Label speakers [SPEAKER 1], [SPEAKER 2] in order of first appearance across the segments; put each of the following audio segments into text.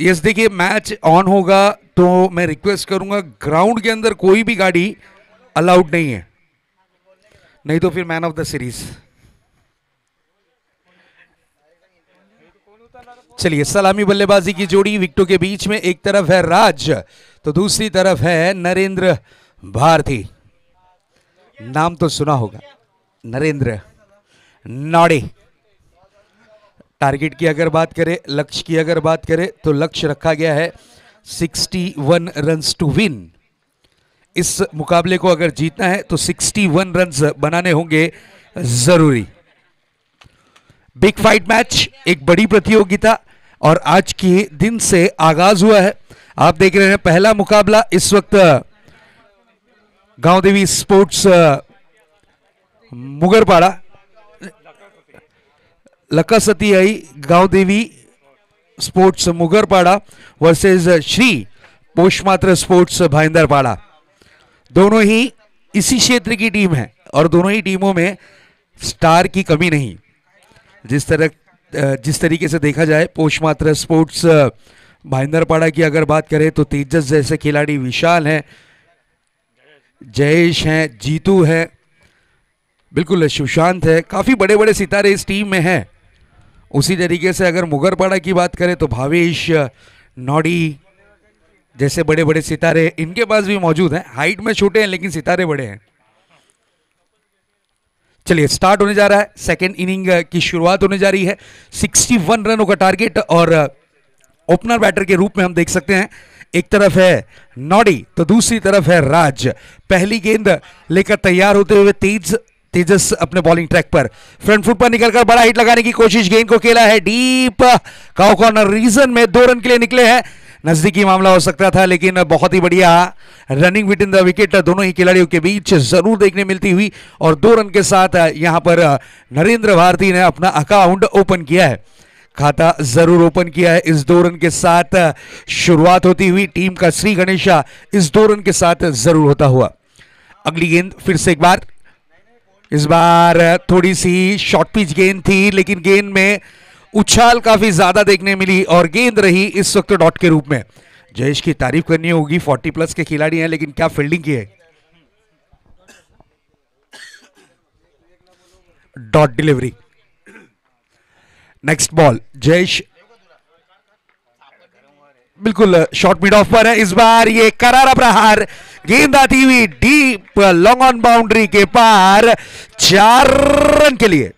[SPEAKER 1] Yes देखिए match on होगा तो मैं रिक्वेस्ट करूँगा ग्राउंड के अंदर कोई भी गाड़ी अलाउड नहीं है। नहीं तो फिर मैन ऑफ़ द सीरीज़ चलिए, सलामी बल्लेबाजी की जोड़ी विकटों के बीच में, एक तरफ़ है राज तो दूसरी तरफ़ है नरेंद्र भारती। नाम तो सुना होगा। नरेंद्र, नौड़े। टारगेट की अगर बात करें, लक्ष्य की अगर बात करें तो लक्ष्य रखा गया है 61 वन रन्स टू विन। इस मुकाबले को अगर जीतना है तो 61 वन रन्स बनाने होंगे ज़रूरी। बिग फाइट मैच, एक बड़ी प्रतियोगिता, और आज के दिन से आगाज़ हुआ है। आप देख रहे हैं पहला मुकाबला इस वक्त, गाँव Devi sports, Mugarpada. Laka Sati Gaon Devi sports Mugarpada versus Shri Poshmatra sports Bhayandarpada दोनों ही इसी क्षेत्र की टीम है और दोनों ही टीमों में स्टार की कमी नहीं जिस तरह जिस तरीके से देखा जाए पोषमात्र स्पोर्ट्स भाईंदरपाड़ा की अगर बात करें तो तेजस जैसे खिलाड़ी विशाल हैं जयेश हैं जीतू है बिल्कुल सुशांत है काफ़ी बड़े बड़े सितारे इस टीम में हैं उसी तरीके से अगर मुगरपाड़ा की बात करें तो भावेश, नौडी जैसे बड़े बड़े सितारे इनके पास भी मौजूद हैं। हाइट में छोटे हैं, लेकिन सितारे बड़े हैं। चलिए स्टार्ट होने जा रहा है। सेकेंड इनिंग की शुरुआत होने जा रही है। 61 रनों का टारगेट और ओपनर बैटर के रूप में हम देख सकते हैं। एक तरफ़ है नॉडी तो दूसरी तरफ़ है राज। पहली गेंद लेकर तैयार होते हुए तेज तेजस अपने बॉलिंग ट्रैक पर। फ्रंट फुट पर निकलकर बड़ा हिट लगाने की कोशिश। गेंद को खेला है डीप काउ कॉर्नर रीजन में दो रन के लिए निकले हैं। नजदीकी मामला हो सकता था, लेकिन बहुत ही बढ़िया। Running with in the wicket दोनों ही खिलाड़ियों के बीच ज़रूर देखने मिलती हुई और दो रन के साथ यहाँ पर, नरेंद्र भारती ने अपना अकाउंट ओपन किया है। खाता ज़रूर ओपन किया है। इस दो रन के साथ शुरुआत होती हुई टीम का श्री गणेशा इस दो रन के साथ ज़रूर होता हुआ। अगली गेंद फिर से एक बार। इस बार थोड़ी सी शॉर्ट पिच गेंद थी, लेकिन गेंद में उछाल काफ़ी ज़्यादा देखने मिली और गेंद रही इस वक्त डॉट के रूप में। जयेश की तारीफ़ करनी होगी 40 प्लस के खिलाड़ी हैं, लेकिन क्या फील्डिंग की है? Dot delivery next ball Jayesh बिल्कुल शॉर्ट मिड ऑफ़ पर है। इस बार ये करारा प्रहार गेंद आती हुई डीप लॉन्ग ऑन बाउंड्री के पार, चार रन के लिए।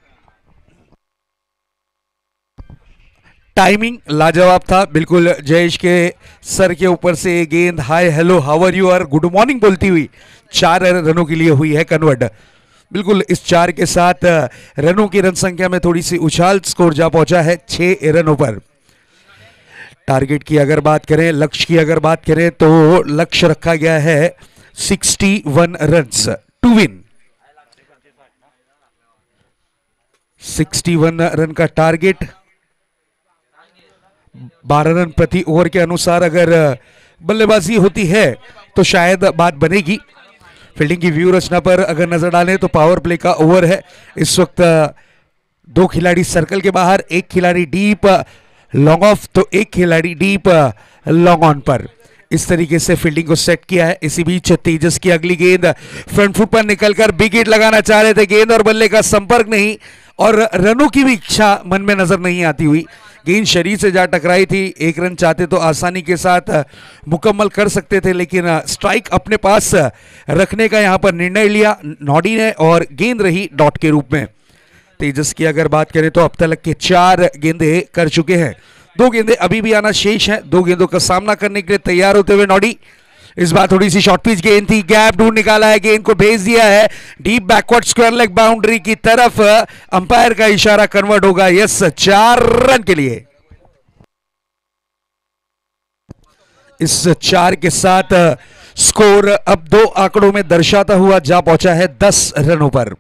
[SPEAKER 1] टाइमिंग लाजवाब था। बिल्कुल, जयेश के सर के ऊपर से गेंद। Hi hello how are you are good morning बोलती हुई चार रनों के लिए हुई है कन्वर्ट। बिल्कुल, इस चार के साथ, रनों की रन संख्या में थोड़ी सी उछाल स्कोर जा पहुँचा है छह रनों पर। टारगेट की अगर बात करें, लक्ष्य की अगर बात करें तो लक्ष्य रखा गया है 61 one runs to win 61 run का टारगेट 12 रन प्रति ओवर के अनुसार अगर बल्लेबाजी होती है तो शायद बात बनेगी। फील्डिंग की व्यू रचना पर अगर नज़र डालें तो पावर प्ले का ओवर है। इस वक्त दो खिलाड़ी सर्कल के बाहर, एक खिलाड़ी डीप लॉन्ग ऑफ़ तो एक खिलाड़ी डीप लॉन्ग ऑन पर। इस तरीके से फील्डिंग को सेट किया है। इसी बीच तेजस की अगली गेंद। फ्रंट फुट पर निकलकर बिग हिट लगाना चाह रहे थे गेंद और बल्ले का संपर्क नहीं। और रनों की भी इच्छा मन में नज़र नहीं आती हुई। गेंद शरीर से जा टकराई थी। एक रन चाहते तो आसानी के साथ मुकम्मल कर सकते थे, लेकिन स्ट्राइक अपने पास रखने का यहाँ पर निर्णय लिया। नॉडी ने और गेंद रही डॉट के रूप में। तेजस की अगर बात करें तो अब तक के चार गेंदे कर चुके हैं। दो गेंदे अभी भी आना शेष है। दो गेंदों का सामना करने के लिए तैयार होते हुए नॉडी, इस बार थोड़ी सी शॉर्ट पिच गेंद थी। गैप ढूंढ निकाला है गेंद को भेज दिया है। Deep backward square leg boundary की तरफ़ अंपायर का इशारा कन्वर्ट होगा। यस चार रन के लिए। इस चार के साथ स्कोर अब दो आंकड़ों में दर्शाता हुआ जा पहुँचा है दस रनों पर।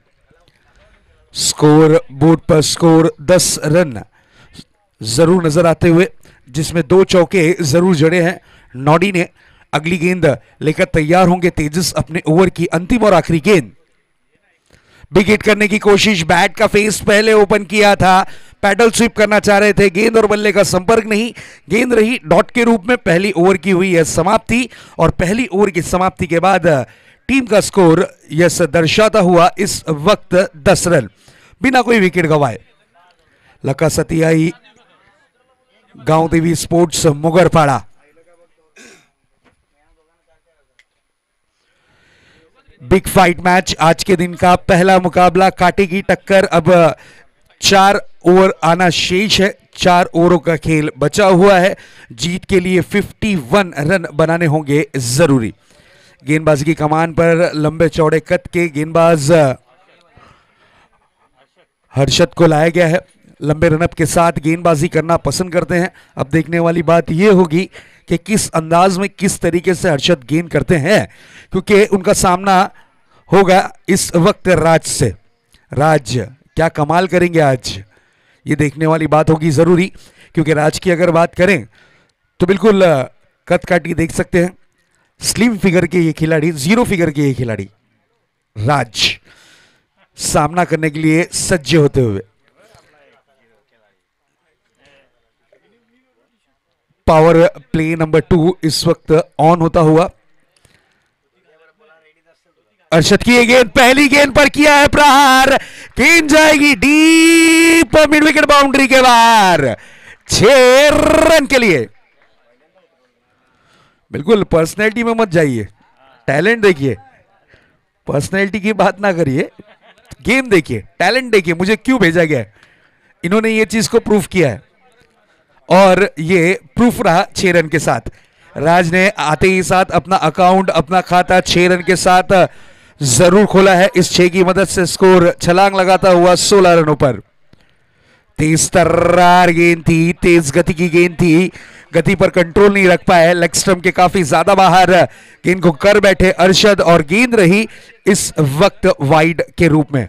[SPEAKER 1] स्कोर बोर्ड पर स्कोर दस रन ज़रूर नज़र आते हुए, जिसमें दो चौके ज़रूर जड़े हैं। नॉडी ने अगली गेंद लेकर तैयार होंगे तेजस अपने ओवर की अंतिम और आखिरी गेंद। बिग हिट करने की कोशिश, बैट का फेस पहले ओपन किया था, पैडल स्वीप करना चाह रहे थे, गेंद और बल्ले का संपर्क नहीं। गेंद रही डॉट के रूप में, पहली ओवर की हुई है समाप्ति, और पहली ओवर की समाप्ति के बाद टीम का स्कोर यस दर्शाता हुआ इस वक्त दस रन। बिना कोई विकेट गवाए। Laka Satiyai, Gaon Devi sports, Mugarpada. Big fight match आज के दिन का पहला मुकाबला। काटे की टक्कर, अब चार ओवर आना शेष है। चार ओवरों का खेल बचा हुआ है। जीत के लिए 51 रन बनाने होंगे ज़रूरी। गेंदबाजी की कमान पर लंबे चौड़े कद के गेंदबाज हर्षद को लाया गया है। लंबे रनअप के साथ गेंदबाजी करना पसंद करते हैं। अब देखने वाली बात यह होगी कि किस अंदाज में किस तरीके से हर्षद गेंद करते हैं, क्योंकि उनका सामना होगा इस वक्त राज से। राज, क्या कमाल करेंगे आज? ये देखने वाली बात होगी ज़रूरी, क्योंकि राज की अगर बात करें तो बिल्कुल कद काटी देख सकते हैं। स्लिम फिगर के ये खिलाड़ी ज़ीरो फिगर के ये खिलाड़ी राज सामना करने के लिए सज्ज होते हुए। पावर प्ले नंबर टू इस वक्त ऑन होता हुआ। अर्षद की गेंद, पहली गेंद पर किया है प्रहार। गेंद जाएगी डीप मिड विकेट बाउंड्री के बाहर। छह रन के लिए। बिल्कुल पर्सनैलिटी में मत जाइए। टैलेंट देखिए। पर्सनैलिटी की बात ना करिए। गेम देखिए। टैलेंट देखिए। मुझे क्यों भेजा गया इन्होंने ये चीज़ को प्रूफ किया है। और ये प्रूफ रहा छह रन के साथ। राज ने आते ही साथ अपना अकाउंट अपना खाता छह रन के साथ ज़रूर खोला है। इस छह की मदद से स्कोर छलांग लगाता हुआ सोलह रनों पर। तेज तर्रार गेंद थी, तेज गति की गेंद थी। गति पर कंट्रोल नहीं रख पाए। लेग के काफ़ी ज़्यादा बाहर गेंद को कर बैठे अरशद और गेंद रही इस वक्त वाइड के रूप में।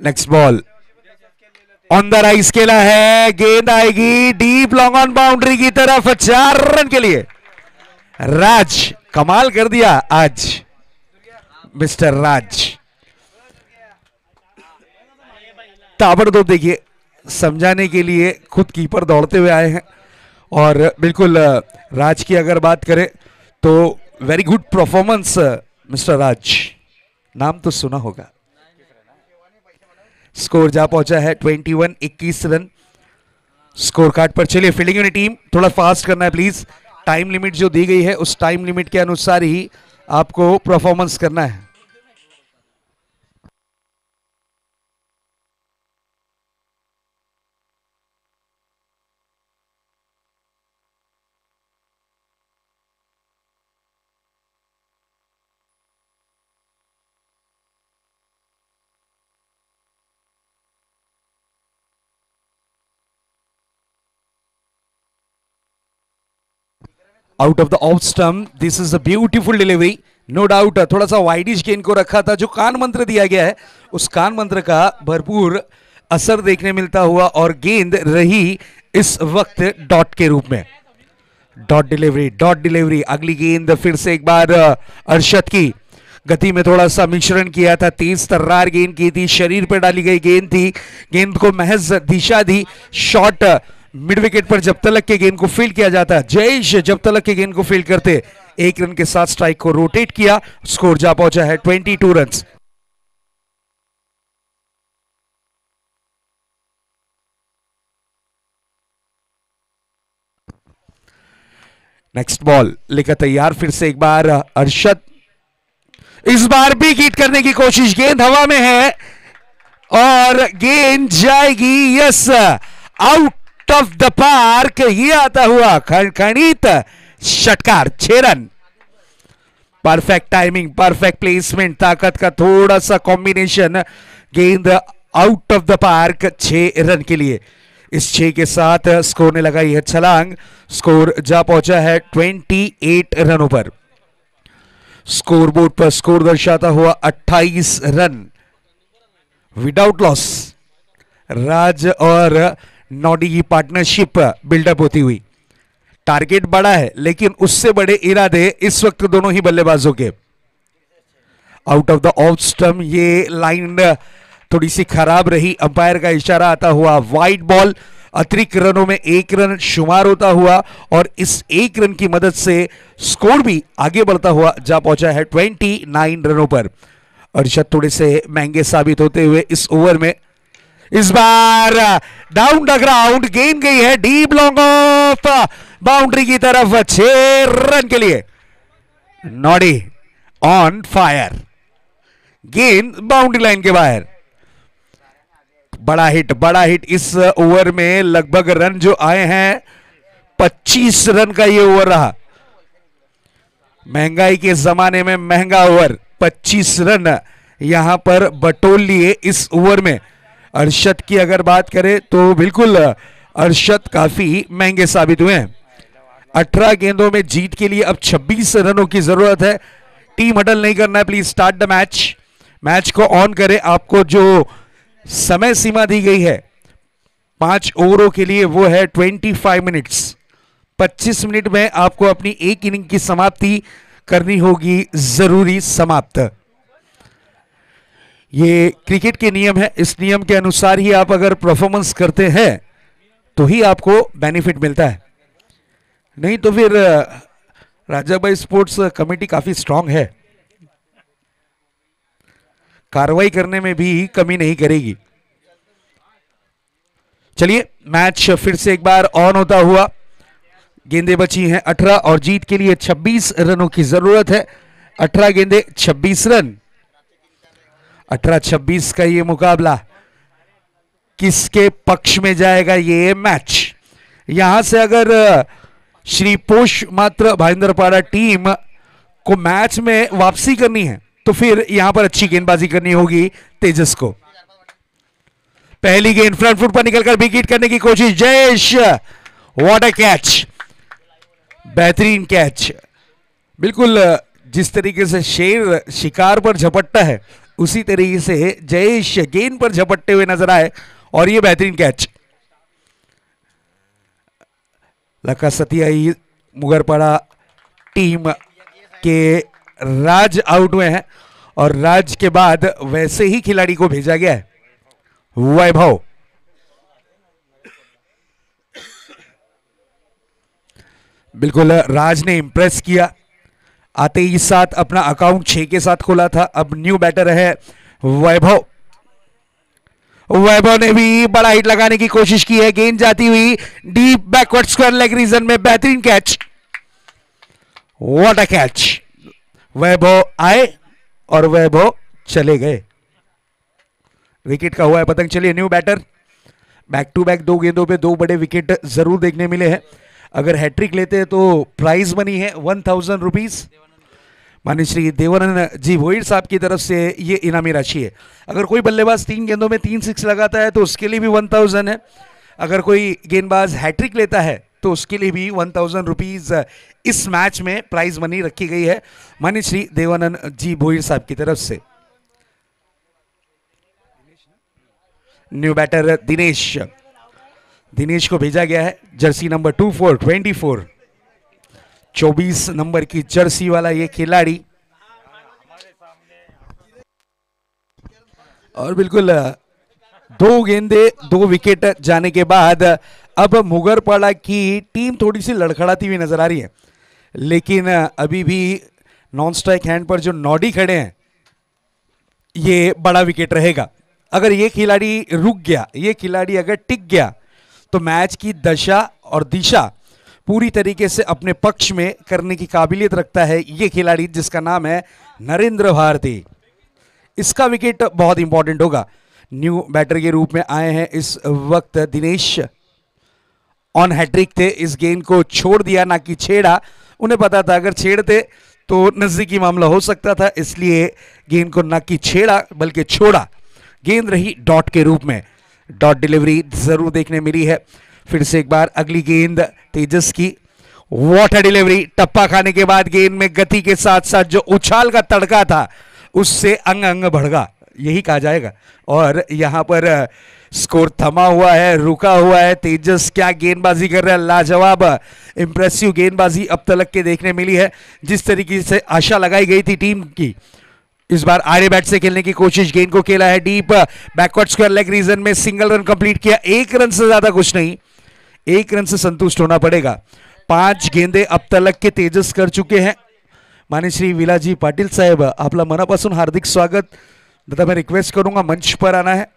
[SPEAKER 1] Next ball on the rise खेला है। गेंद आएगी। डीप लॉन्ग ऑन बाउंड्री की तरफ़। चार रन के लिए। राज, कमाल कर दिया आज, मिस्टर राज। ताबड़तोड़ देखिए, समझाने के लिए खुद कीपर दौड़ते हुए आए हैं। और बिल्कुल राज की अगर बात करें तो very good performance mister Raj. नाम तो सुना होगा। स्कोर जा पहुँचा है 21 21 रन। स्कोर कार्ड पर चलिए फील्डिंग टीम थोड़ा फास्ट करना है प्लीज़ टाइम लिमिट जो दी गई है, उस टाइम लिमिट के अनुसार ही आपको परफॉर्मेंस करना है। Out of the off stump this is a beautiful delivery no doubt थोड़ा सा वाइडिश गेंद को रखा था, जो कान मंत्र दिया गया है, उस कान मंत्र का भरपूर असर देखने मिलता हुआ और गेंद रही इस वक्त डॉट के रूप में। डॉट डिलीवरी डॉट डिलीवरी अगली गेंद फिर से एक बार अरशद की। गति में थोड़ा सा मिश्रण किया था, तेज तर्रार गेंद की थी, शरीर पर डाली गई गेंद थी, गेंद को महज दिशा दी शॉट मिड विकेट पर जब तलक के गेंद को फ़ील्ड किया जाता है जयेश जब तलक के गेंद को फ़ील्ड करते, एक रन के साथ स्ट्राइक को रोटेट किया स्कोर जा पहुँचा है 22 रन नेक्स्ट बॉल लेकर तैयार फिर से एक बार, अर्शद। इस बार भी कीट करने की कोशिश, गेंद हवा में है, और गेंद जाएगी yes out of the park ये आता हुआ खड़खड़ित षटकार छह रन परफेक्ट टाइमिंग परफेक्ट प्लेसमेंट ताकत का थोड़ा सा कॉम्बिनेशन गेंद आउट ऑफ़ द पार्क छह रन के लिए। इस छह के साथ स्कोर ने लगाई है छलांग। स्कोर जा पहुँचा है 28 रनों पर। स्कोर बोर्ड पर स्कोर दर्शाता हुआ 28 रन। विदाउट लॉस राज और नॉडी की पार्टनरशिप बिल्डअप होती हुई। टारगेट बड़ा है, लेकिन उससे बड़े इरादे इस वक्त दोनों ही बल्लेबाजों के। Out of the off stump ये लाइन थोड़ी सी खराब रही। अंपायर का इशारा आता हुआ वाइट बॉल अतिरिक्त रनों में एक रन शुमार होता हुआ और इस एक रन की मदद से स्कोर भी आगे बढ़ता हुआ जा पहुँचा है। 29 रनों पर। अर्षद थोड़े से महँगे साबित होते हुए इस ओवर में इस बार डाउन द ग्राउंड गेंद गई है डीप लॉन्ग ऑफ़ बाउंड्री की तरफ़ छह रन के लिए। नॉडी ऑन फायर गेंद बाउंड्री लाइन के बाहर। बड़ा हिट बड़ा हिट इस ओवर में लगभग रन जो आए हैं 25 रन का ये ओवर रहा। महँगाई के जमाने में महँगा ओवर 25 रन यहाँ पर बटोल लिए इस ओवर में। अरशद की अगर बात करें तो बिल्कुल अरशद काफ़ी महँगे साबित हुए हैं। 18 गेंदों में जीत के लिए अब 26 रनों की ज़रूरत है। टीम हडल नहीं करना है please start the match match को ऑन करें। आपको जो समय सीमा दी गई है, पाँच ओवरों के लिए वो है 25 मिनट्स 25 मिनट में आपको अपनी एक इनिंग की समाप्ति करनी होगी, ज़रूरी समाप्त। ये क्रिकेट के नियम है। इस नियम के अनुसार ही आप अगर परफॉर्मेंस करते हैं तो ही आपको बेनिफिट मिलता है। नहीं तो फिर राजा भाई स्पोर्ट्स कमेटी काफ़ी स्ट्रांग है। कार्रवाई करने में भी कमी नहीं करेगी। चलिए मैच फिर से एक बार ऑन होता हुआ। गेंदे बची हैं 18 और जीत के लिए 26 रनों की ज़रूरत है। 18 गेंदे 26 रन। 18-26 का ये मुकाबला। किसके पक्ष में जाएगा ये मैच यहाँ से अगर श्री पोष मात्र भाईंदरपाड़ा टीम को मैच में वापसी करनी है तो फिर यहाँ पर अच्छी गेंदबाजी करनी होगी तेजस को। पहली गेंद फ्रंट फुट पर निकलकर विकेट करने की कोशिश, जयेश! वॉट अ कैच बेहतरीन कैच बिल्कुल जिस तरीके से शेर शिकार पर झपटता है उसी तरीके से जयेश गेंद पर झपटते हुए नज़र आए और ये बेहतरीन कैच लका सतियाई मुगरपाड़ा टीम के राज आउट हुए हैं और राज के बाद वैसे ही खिलाड़ी को भेजा गया है। वैभव। बिल्कुल राज ने इंप्रेस किया। आते ही साथ अपना अकाउंट छह के साथ खोला था। अब न्यू बैटर है वैभव। वैभव ने भी बड़ा हिट लगाने की कोशिश की है। गेंद जाती हुई deep backward square leg region में बेहतरीन catch what a catch Vaibhav आए और वैभव चले गए। विकेट का हुआ है पतंग। चलिए new batter back to back दो गेंदों पे दो बड़े विकेट ज़रूर देखने मिले हैं। अगर हैट्रिक लेते हैं तो प्राइज बनी है। वन थाउज़ेंड रुपीज़ मानी श्री देवानंद जी भोईर साहब की तरफ़ से ये इनामी राशि है। अगर कोई बल्लेबाज तीन गेंदों में तीन सिक्स लगाता है तो उसके लिए भी वन थाउज़ेंड है। अगर कोई गेंदबाज हैट्रिक लेता है तो उसके लिए भी वन थाउज़ेंड रुपीज़ इस मैच में प्राइज मनी रखी गई है मानी श्री देवानंद जी भोईर साहब की तरफ़ से। New batter Dinesh. दिनेश को भेजा गया है, jersey number two four twenty four चौबीस नंबर की जर्सी वाला ये खिलाड़ी। और बिल्कुल, दो गेंदे, दो विकेट जाने के बाद अब मुगरपाड़ा की टीम थोड़ी सी लड़खड़ाती हुई नज़र आ रही है। लेकिन अभी भी नॉन स्ट्राइक हैंड पर जो नॉडी खड़े हैं, ये बड़ा विकेट रहेगा। अगर ये खिलाड़ी रुक गया, ये खिलाड़ी अगर टिक गया तो मैच की दशा और दिशा पूरी तरीके से अपने पक्ष में करने की काबिलियत रखता है ये खिलाड़ी, जिसका नाम है नरेंद्र भारती। इसका विकेट बहुत इंपॉर्टेंट होगा। न्यू बैटर के रूप में आए हैं इस वक्त दिनेश। ऑन हैट्रिक थे, इस गेंद को छोड़ दिया, ना कि छेड़ा। उन्हें पता था, अगर छेड़ते तो नजदीकी मामला हो सकता था, इसलिए गेंद को ना कि छेड़ा, बल्कि छोड़ा। गेंद रही डॉट के रूप में। डॉट डिलीवरी ज़रूर देखने मिली है। फिर से एक बार अगली गेंद तेजस की। वाटर डिलीवरी टप्पा खाने के बाद गेंद में गति के साथ साथ जो उछाल का तड़का था, उससे अंग अंग बढ़गा यही कहा जाएगा। और यहाँ पर स्कोर थमा हुआ है, रुका हुआ है। तेजस क्या गेंदबाजी कर रहा है? लाजवाब इंप्रेसिव गेंदबाजी अब तक के देखने मिली है। जिस तरीके से आशा लगाई गई थी टीम की, इस बार आरे बैट से खेलने की कोशिश गेंद को खेला है। Deep backward square leg region में सिंगल रन कंप्लीट किया। एक रन से ज़्यादा कुछ नहीं। एक रन से संतुष्ट होना पड़ेगा। पाँच गेंदे अब तलक के तेजस कर चुके हैं। माने श्री विलाजी पाटिल साहेब, आपला मनापासून हार्दिक स्वागत। दादा, मैं रिक्वेस्ट करूँगा, मंच पर आना है।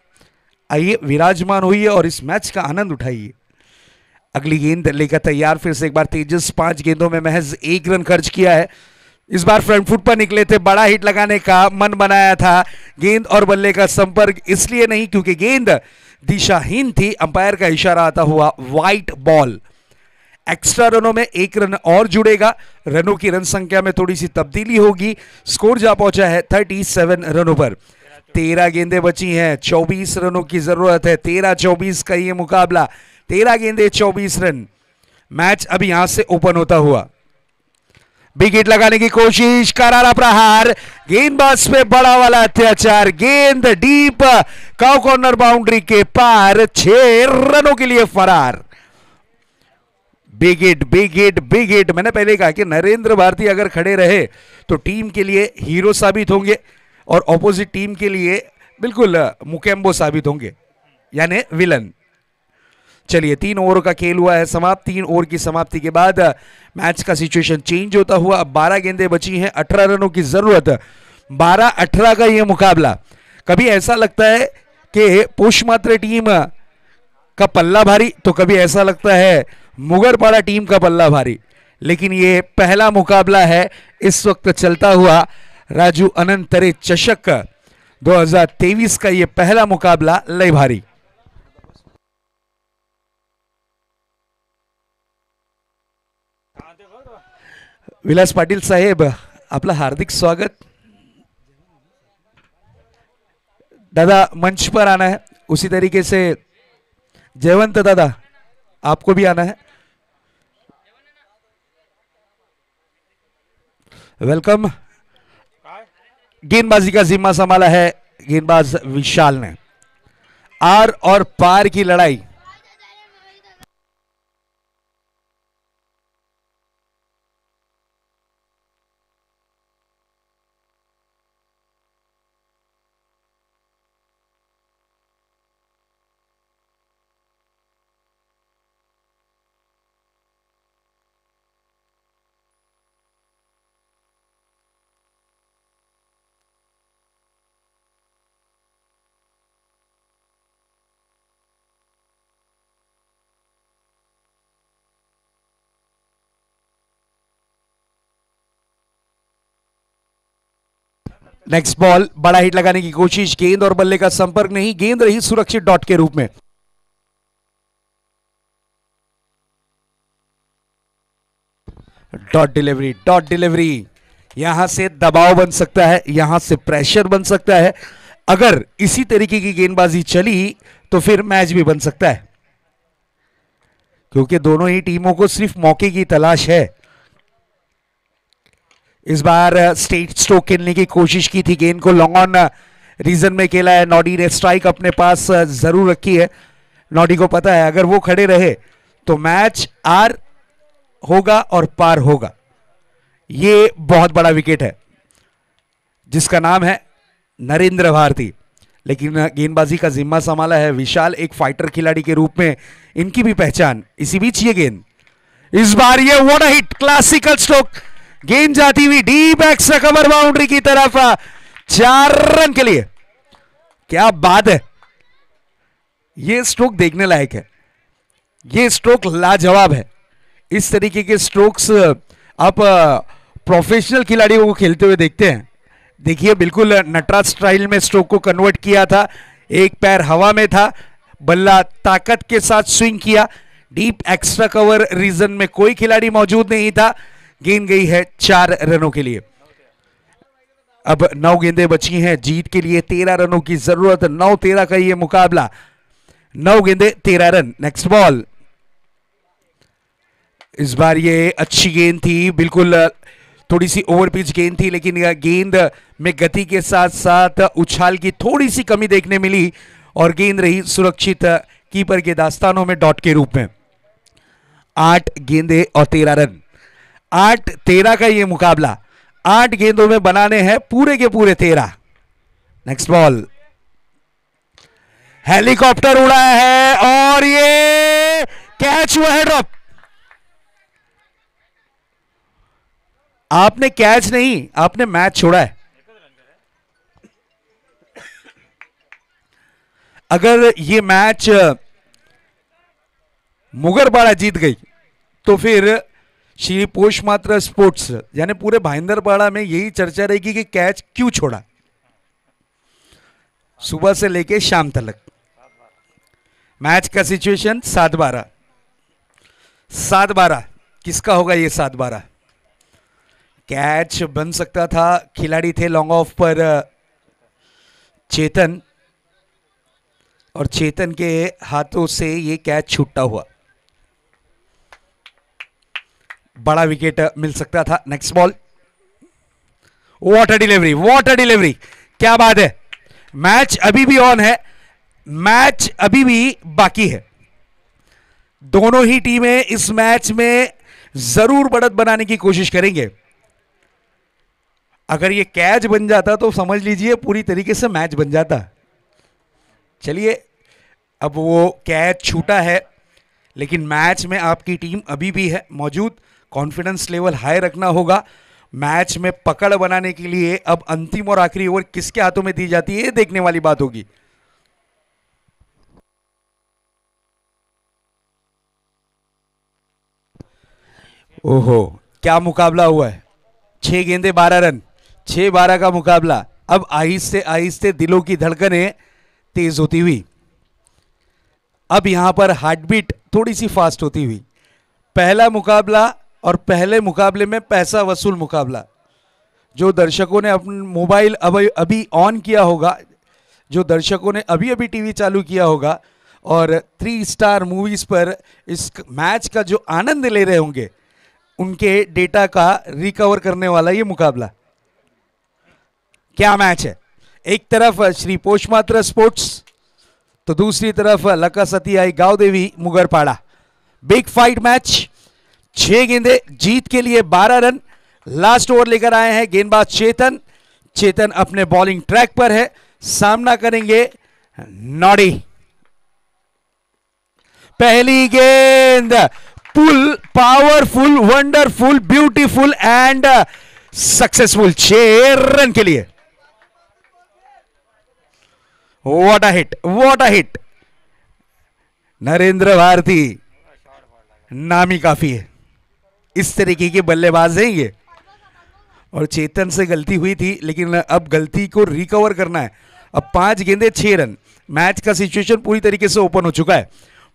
[SPEAKER 1] आइए, विराजमान होइए और इस मैच का आनंद उठाइए। अगली गेंद लेकर तैयार, फिर से एक बार तेजस। पाँच गेंदों में महज एक रन खर्च किया है। इस बार फ्रंट फुट पर निकले थे, बड़ा हिट लगाने का मन बनाया था। गेंद और बल्ले का संपर्क इसलिए नहीं, क्योंकि गेंद दिशाहीन थी, अंपायर का इशारा आता हुआ व्हाइट बॉल एक्स्ट्रा रनों में एक रन और जुड़ेगा। रनों की रन संख्या में थोड़ी सी तब्दीली होगी। स्कोर जा पहुँचा है 37 रनों पर। तेरह गेंदे बची हैं 24 रनों की ज़रूरत है। तेरह चौबीस का ये मुकाबला। तेरह गेंदे 24 रन। मैच अब यहाँ से ओपन होता हुआ। बिग हिट लगाने की कोशिश करारा प्रहार। गेंदबाज पे बड़ा वाला अत्याचार। गेंद डीप काउ कॉर्नर बाउंड्री के पार, छह रनों के लिए फरार। Big hit big hit big hit मैंने पहले कहा कि नरेंद्र भारती अगर खड़े रहे तो टीम के लिए हीरो साबित होंगे और ऑपोजिट टीम के लिए बिल्कुल, मुकेम्बो साबित होंगे। यानी विलन। चलिए, तीन ओवर का खेल हुआ है समाप्त। तीन ओवर की समाप्ति के बाद मैच का सिचुएशन चेंज होता हुआ अब बारह गेंदे बची हैं, अठारह रनों की ज़रूरत। बारह अठारह का यह मुकाबला। कभी ऐसा लगता है कि पुष्मात्र टीम का पल्ला भारी तो कभी ऐसा लगता है मुगरपाड़ा टीम का पल्ला भारी। लेकिन ये पहला मुकाबला है, इस वक्त चलता हुआ राजू अनंतरे चषक। 2023 का ये पहला मुकाबला लय भारी। विलास पाटील साहेब, आपलं हार्दिक स्वागत. दादा, मंच पर आना है. उसी तरीके से जयवंत दादा, आपको भी आना है. वेलकम गेंदबाजी का जिम्मा संभाला है गेंदबाज विशाल ने. आर और पार की लड़ाई. नेक्स्ट बॉल बड़ा हिट लगाने की कोशिश। गेंद और बल्ले का संपर्क नहीं, गेंद रही सुरक्षित डॉट के रूप में। डॉट डिलीवरी डॉट डिलीवरी यहाँ से दबाव बन सकता है, यहाँ से प्रेशर बन सकता है। अगर इसी तरीके की गेंदबाजी चली तो फिर मैच भी बन सकता है। क्योंकि दोनों ही टीमों को सिर्फ़ मौके की तलाश है। इस बार स्टेट स्ट्रोक खेलने की कोशिश की थी गेंद को। लॉन्ग ऑन रीजन में खेला है। नॉडी ने स्ट्राइक अपने पास ज़रूर रखी है। नॉडी को पता है, अगर वो खड़े रहे तो मैच आर होगा और पार होगा। ये बहुत बड़ा विकेट है, जिसका नाम है नरेंद्र भारती। लेकिन गेंदबाजी का जिम्मा संभाला है विशाल, एक फाइटर खिलाड़ी के रूप में। इनकी भी पहचान, इसी बीच ये गेंद। इस बार ये वोट हिट क्लासिकल स्ट्रोक गेंद जाती हुई डीप एक्स्ट्रा कवर बाउंड्री की तरफ़, चार रन के लिए। क्या बात है। ये स्ट्रोक देखने लायक है। ये स्ट्रोक लाजवाब है। इस तरीके के स्ट्रोक्स आप प्रोफेशनल खिलाड़ियों को खेलते हुए देखते हैं। देखिए, बिल्कुल नटराज स्टाइल में स्ट्रोक को कन्वर्ट किया था। एक पैर हवा में था। बल्ला ताकत के साथ स्विंग किया। डीप एक्स्ट्रा कवर रीजन में कोई खिलाड़ी मौजूद नहीं था। गेंद गई है चार रनों के लिए। अब नौ गेंदें बची हैं, जीत के लिए तेरह रनों की ज़रूरत, नौ तेरह का ये मुकाबला। नौ गेंदे, तेरह रन। नेक्स्ट बॉल इस बार ये अच्छी गेंद थी, बिल्कुल थोड़ी सी ओवर पिच गेंद थी, लेकिन यह गेंद में गति के साथ साथ उछाल की थोड़ी सी कमी देखने मिली और गेंद रही सुरक्षित कीपर के दास्तानों में डॉट के रूप में। आठ गेंदे और तेरह रन। आठ, तेरह का ये मुकाबला। आठ गेंदों में बनाने हैं पूरे के पूरे तेरह। नेक्स्ट बॉल हेलीकॉप्टर उड़ा है और ये कैच हुआ है ड्रॉप आपने कैच नहीं, आपने मैच छोड़ा है। अगर ये मैच मुगरपाड़ा जीत गई तो फिर श्री पोष मात्र स्पोर्ट्स, यानी पूरे भाईंदरपाड़ा में यही चर्चा रहेगी कि कैच क्यों छोड़ा? सुबह से लेके शाम तक मैच का सिचुएशन सात बारह। सात बारह, किसका होगा ये सात बारह? कैच बन सकता था, खिलाड़ी थे लॉन्ग ऑफ़ पर चेतन। और चेतन के हाथों से ये कैच छूटता हुआ। बड़ा विकेट मिल सकता था। Next ball water delivery water delivery क्या बात है? मैच अभी भी ऑन है। मैच अभी भी बाकी है। दोनों ही टीमें इस मैच में ज़रूर बढ़त बनाने की कोशिश करेंगे। अगर ये कैच बन जाता तो समझ लीजिए पूरी तरीके से मैच बन जाता। चलिए, अब वो कैच छूटा है, लेकिन मैच में आपकी टीम अभी भी है मौजूद। कॉन्फिडेंस लेवल हाई रखना होगा। मैच में पकड़ बनाने के लिए अब अंतिम और आखिरी ओवर किसके हाथों में दी जाती है देखने वाली बात होगी। ओहो, क्या मुकाबला हुआ है? छह गेंदे, बारह रन। छह बारह का मुकाबला। अब आहिस्ते आहिस्ते दिलों की धड़कनें तेज होती हुई। अब यहाँ पर हार्ट बीट थोड़ी सी फास्ट होती हुई। पहला मुकाबला और पहले मुकाबले में पैसा वसूल मुकाबला। जो दर्शकों ने अपने मोबाइल अभी अभी ऑन किया होगा, जो दर्शकों ने अभी अभी टीवी चालू किया होगा, और थ्री स्टार मूवीज़ पर इस मैच का जो आनंद ले रहे होंगे, उनके डेटा का रिकवर करने वाला ये मुकाबला। क्या मैच है? एक तरफ़ श्री पोषमात्र स्पोर्ट्स तो दूसरी तरफ़ Laka Sati Ai Gaon Devi Mugarpada. Big fight match छह गेंदे जीत के लिए बारह रन। लास्ट ओवर लेकर आए हैं गेंदबाज चेतन। चेतन अपने बॉलिंग ट्रैक पर है। सामना करेंगे नॉडी। पहली गेंद। Pull powerful wonderful beautiful and successful छह रन के लिए। What a hit what a hit Narendra Bharti, नामी काफ़ी है। इस तरीके के बल्लेबाज हैं ये। और चेतन से गलती हुई थी, लेकिन अब गलती को रिकवर करना है। अब पाँच गेंदे, छह रन। मैच का सिचुएशन पूरी तरीके से ओपन हो चुका है।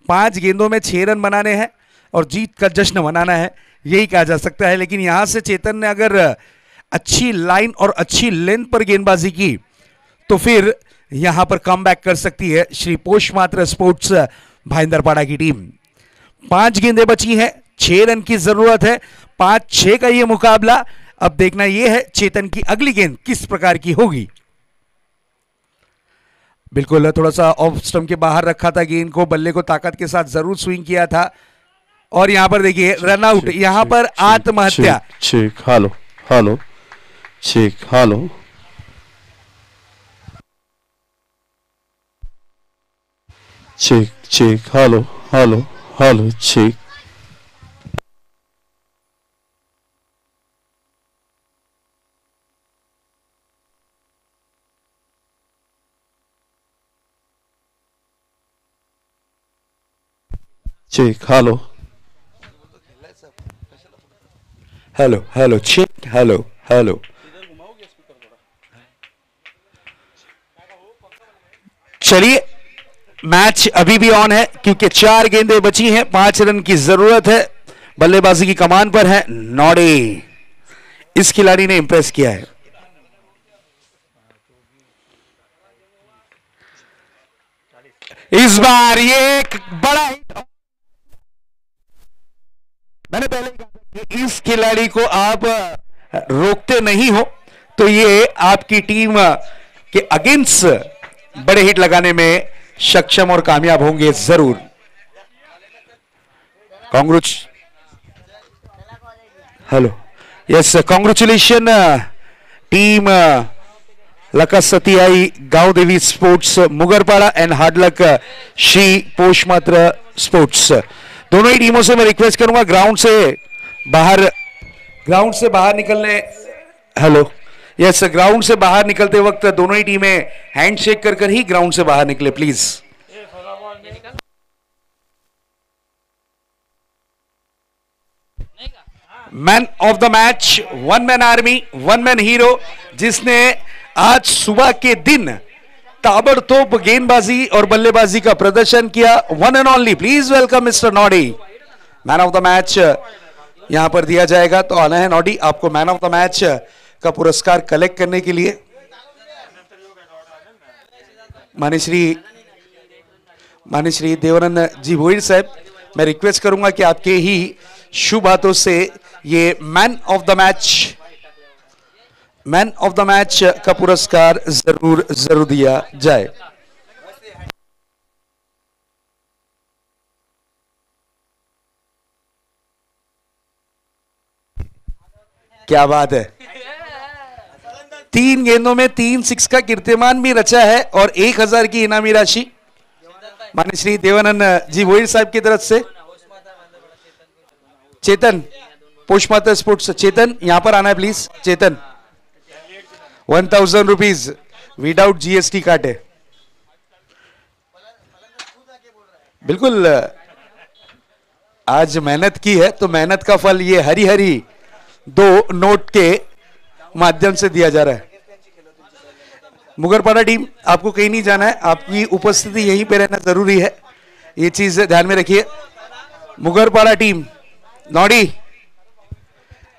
[SPEAKER 1] पाँच गेंदों में छह रन बनाने हैं और जीत का जश्न मनाना है। यही कहा जा सकता है, लेकिन यहाँ से चेतन ने अगर अच्छी लाइन और अच्छी लेंथ पर गेंदबाजी की तो फिर यहाँ पर कम कर सकती है श्री पोष मात्र स्पोर्ट्स भाईंदरपाड़ा की टीम पाँच गेंदें बची हैं। छह रन की ज़रूरत है। पाँच छह का यह मुकाबला। अब देखना यह है चेतन की अगली गेंद किस प्रकार की होगी। बिल्कुल थोड़ा सा ऑफ़ स्टम्प के बाहर रखा था गेंद को बल्ले को ताकत के साथ ज़रूर स्विंग किया था। और यहाँ पर देखिए रन आउट यहाँ पर आत्महत्या।
[SPEAKER 2] ठीक हालो हालो ठीक हालो। ठीक ठीक हालो हालो हालो ठीक ठीक hello
[SPEAKER 1] hello hello check hello hello चलिए मैच अभी भी ऑन है, क्योंकि चार गेंदें बची हैं, पाँच रन की ज़रूरत है, बल्लेबाजी की कमान पर है, नॉडे। इस खिलाड़ी ने इंप्रेस किया है। इस बार ये एक बड़ा हिट मैंने पहले कहा कि इस खिलाड़ी को आप रोकते नहीं हो। तो ये आपकी टीम के अगेंस्ट बड़े हिट लगाने में सक्षम और कामयाब होंगे ज़रूर। Congrats hello. Yes, congratulation team Lakasatiyai Gaon Devi sports, Mugarpada, and hard luck, Shri Poshmatra sports. दोनों ही टीमों से मैं रिक्वेस्ट करूँगा ग्राउंड से बाहर ग्राउंड से बाहर निकलने हेलो यस ग्राउंड से बाहर निकलते वक्त दोनों ही टीमें हैंड शेक कर कर ही ग्राउंड से बाहर निकले please man of the match one man army one man hero जिसने आज सुबह के दिन ताबड़तोप गेंदबाजी और बल्लेबाजी का प्रदर्शन किया one and only please welcome mister Noddy man of the match यहाँ पर दिया जाएगा। तो आना है नॉडी आपको मैन ऑफ़ द मैच का पुरस्कार कलेक्ट करने के लिए। मानी श्री मानी श्री देवरन जी भोईर साहब, मैं रिक्वेस्ट करूँगा कि आपके ही शुभ हाथों से ये man of the match man of the match का पुरस्कार ज़रूर ज़रूर दिया जाए। क्या बात है? तीन गेंदों में तीन सिक्स का कीर्तिमान भी रचा है और एक हज़ार की इनामी राशि। मान्य श्री देवानंद जी, वोइर साहब की तरफ़ से। चेतन, पोषमाता स्पोर्ट्स, चेतन, यहाँ पर आना है please Chetan. One thousand rupees without GST काटे बिल्कुल, आज मेहनत की है तो मेहनत का फल ये हरी हरी दो नोट के माध्यम से दिया जा रहा है। मुगरपाड़ा टीम, आपको कहीं नहीं जाना है, आपकी उपस्थिति यहीं पे रहना ज़रूरी है। ये चीज़ ध्यान में रखिए। मुगरपाड़ा टीम, नौड़ी,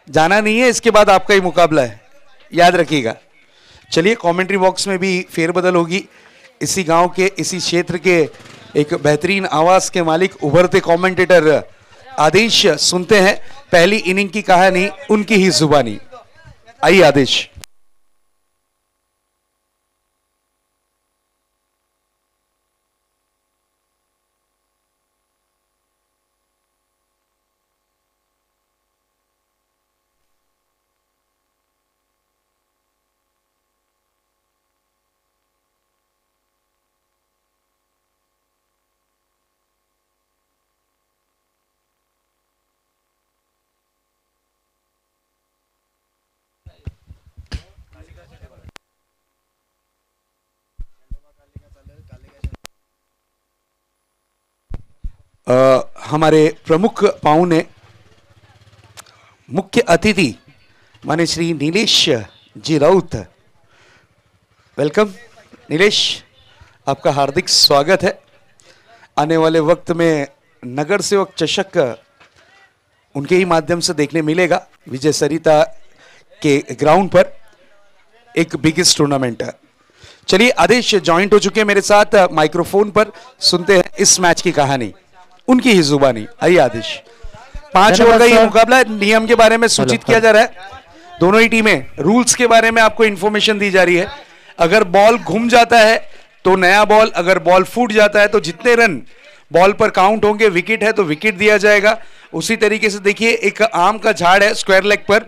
[SPEAKER 1] जाना नहीं है, इसके बाद आपका ही मुकाबला है। याद रखिएगा। चलिए कमेंट्री बॉक्स में भी फेरबदल होगी। इसी गाँव के, इसी क्षेत्र के एक बेहतरीन आवाज़ के मालिक, उभरते कमेंटेटर आदेश सुनते हैं। पहली इनिंग की कहानी, उनकी ही जुबानी। आई आदेश। आ, हमारे प्रमुख पाहुने मुख्य अतिथि माने श्री नीलेश जी राउत। वेलकम नीलेश। आपका हार्दिक स्वागत है। आने वाले वक्त में नगर सेवक चषक उनके ही माध्यम से देखने मिलेगा। विजय सरिता के ग्राउंड पर एक बिगेस्ट टूर्नामेंट है। चलिए आदेश ज्वाइंट हो चुके हैं मेरे साथ। माइक्रोफोन पर सुनते हैं इस मैच की कहानी। उनकी ही जुबानी आइए आदेश। पाँच ओवर का ये मुकाबला नियम के बारे में सूचित किया जा रहा है। दोनों ही टीमें रूल्स के बारे में आपको इंफॉर्मेशन दी जा रही है। अगर बॉल घूम जाता है तो नया बॉल अगर बॉल फूट जाता है तो जितने रन बॉल पर काउंट होंगे विकेट है तो विकेट दिया जाएगा। उसी तरीके से देखिए एक आम का झाड़ है स्क्वायर लेग पर।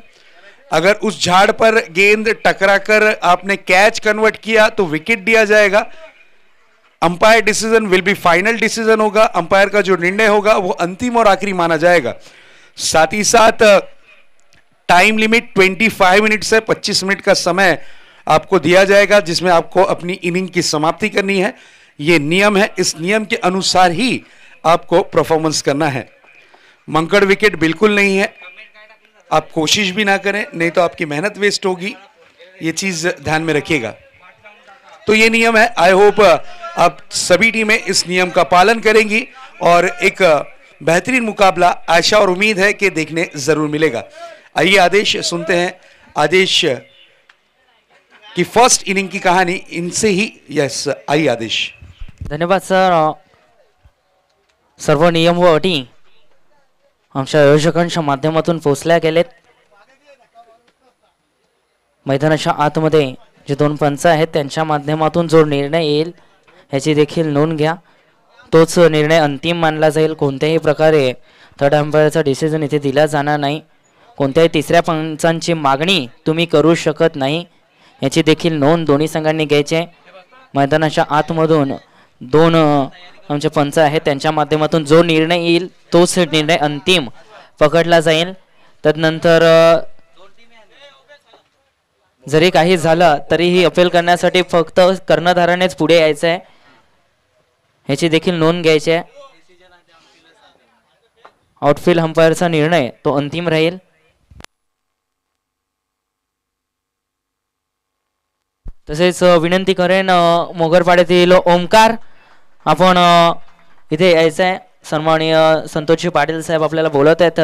[SPEAKER 1] अगर उस झाड़ पर गेंद टकरा कर आपने कैच कन्वर्ट किया तो विकेट दिया जाएगा। Umpire decision will be final decision होगा। अंपायर का जो निर्णय होगा, वो अंतिम और आखिरी माना जाएगा। साथ ही साथ टाइम लिमिट 25 मिनट से 25 मिनट का समय आपको दिया जाएगा, जिसमें आपको अपनी इनिंग की समाप्ति करनी है। ये नियम है। इस नियम के अनुसार ही आपको परफॉर्मेंस करना है। मंकड़ विकेट बिल्कुल नहीं है। आप कोशिश भी ना करें, नहीं तो आपकी मेहनत वेस्ट होगी। ये चीज़ ध्यान में रखिएगा। तो ये नियम है। आई होप अब सभी टीमें इस नियम का पालन करेंगी और एक बेहतरीन मुकाबला आशा और उम्मीद है कि देखने ज़रूर मिलेगा। आइए आदेश सुनते हैं। आदेश की फ़र्स्ट इनिंग की कहानी इनसे ही यस आइए आदेश।
[SPEAKER 3] धन्यवाद, सर। सर्व नियम व अटी। आमच्या आयोजकांच्या माध्यमातून पोचल्या गेलेत। मैदानाच्या आतमध्ये जे दोन पंच आहेत, त्यांच्या जो निर्णय ह्याची देखील नोंद घ्या. तोच निर्णय अंतिम मानला जाईल. कोणत्याही प्रकारे थर्ड अंपायरचा डिसिजन इथे दिला जाणार नाही. कोणत्याही तिसऱ्या पंचांची मागणी तुम्ही करू शकत नाही. याची देखील नोंद दोन्ही संघांनी घ्यायची आहे. मैदानाच्या आतमधून दोन आमचे पंच आहेत. त्यांच्या माध्यमातून जो निर्णय येईल तोच निर्णय अंतिम पकडला जाईल. तदनंतर जरी काही झालं तरीही अपील करण्यासाठी फक्त कर्णधारानेच पुढे यायचं आहे ह्याची देखील नोंद घ्यायची आहे. आउटफील्ड अंपायरचा निर्णय तो अंतिम राहील. तसेच विनंती करेन मोगरपाड्यातील ओमकार आपण इथे यायचं आहे. सन्माननीय संतोषजी पाटील साहेब आपल्याला बोलत आहेत.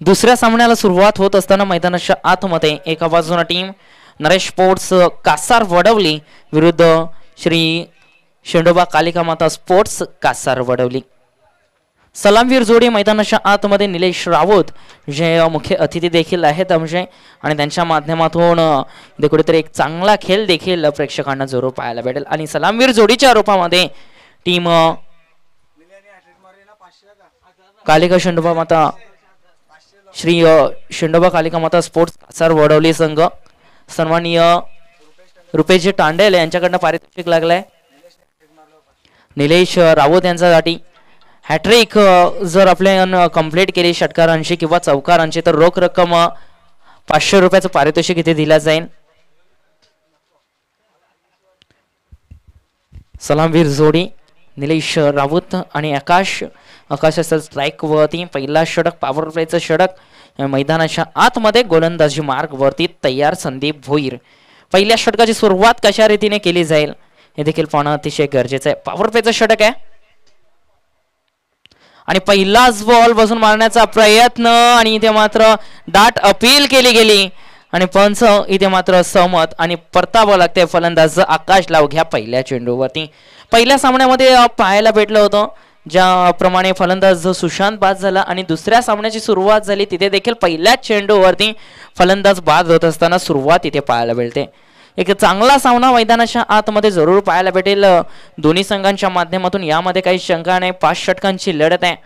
[SPEAKER 3] दुसऱ्या सामन्याला सुरुवात होत असताना मैदानाच्या आतमध्ये एका बाजूला टीम नरेश स्पोर्ट्स कासार वडवली विरुद्ध श्री शेंडोबा कालिका माता स्पोर्ट्स कासार वडवली सलामवीर जोडी मैदानाच्या आतमध्ये निलेश राऊत जे मुख्य अतिथी देखील आहेत आमचे. आणि त्यांच्या माध्यमातून ते कुठेतरी एक चांगला खेळ देखील प्रेक्षकांना जरूर पाहायला भेटेल. आणि सलामवीर जोडीच्या रूपामध्ये टीम कालिका शेंडोबा माता श्री शेंडोबा कालिका माता स्पोर्ट्स कासार वडवली संघ. सन्माननीय रुपेशजी टांडेल यांच्याकडनं पारितोषिक लागलाय. निलेश राऊत यांच्यासाठी. हॅट्रिक जर आपल्या कंप्लीट केली षटकारांशी किंवा चौकारांची तर रोख रक्कम पाचशे रुपयाचं पारितोषिक इथे दिला जाईल सलामवीर जोडी निलेश राऊत आणि आकाश. आकाश असेल स्ट्राईकवरती पहिला षटक पॉवर प्लेचं षटक. मैदानाच्या आतमध्ये गोलंदाजी मार्ग वरती तयार संदीप भोईर. पहिल्या षटकाची सुरुवात कशा रीतीने केली जाईल हे देखील पाहणं अतिशय गरजेचं आहे. पॉवर प्लेचं षटक आहे. आणि पहिलाच बॉल बसून मारण्याचा प्रयत्न आणि इथे मात्र दाट अपील केली गेली. आणि पंच इथे मात्र सहमत आणि परतावं लागते फलंदाज. आकाश लावघ्या पहिल्या चेंडूवरती. पहिल्या सामन्यामध्ये पाहायला भेटलं होतं. ज्याप्रमाणे फलंदाज सुशांत बाद झाला आणि दुसऱ्या सामन्याची सुरुवात झाली तिथे देखील पहिल्याच चेंडूवरती फलंदाज बाद होत असताना सुरुवात इथे पाहायला मिळते. एक चांगला सामना मैदानाच्या आतमध्ये जरूर पाहायला भेटेल. दोन्ही संघांच्या माध्यमातून यामध्ये काही शंका नाही पाच षटकांची लढत आहे.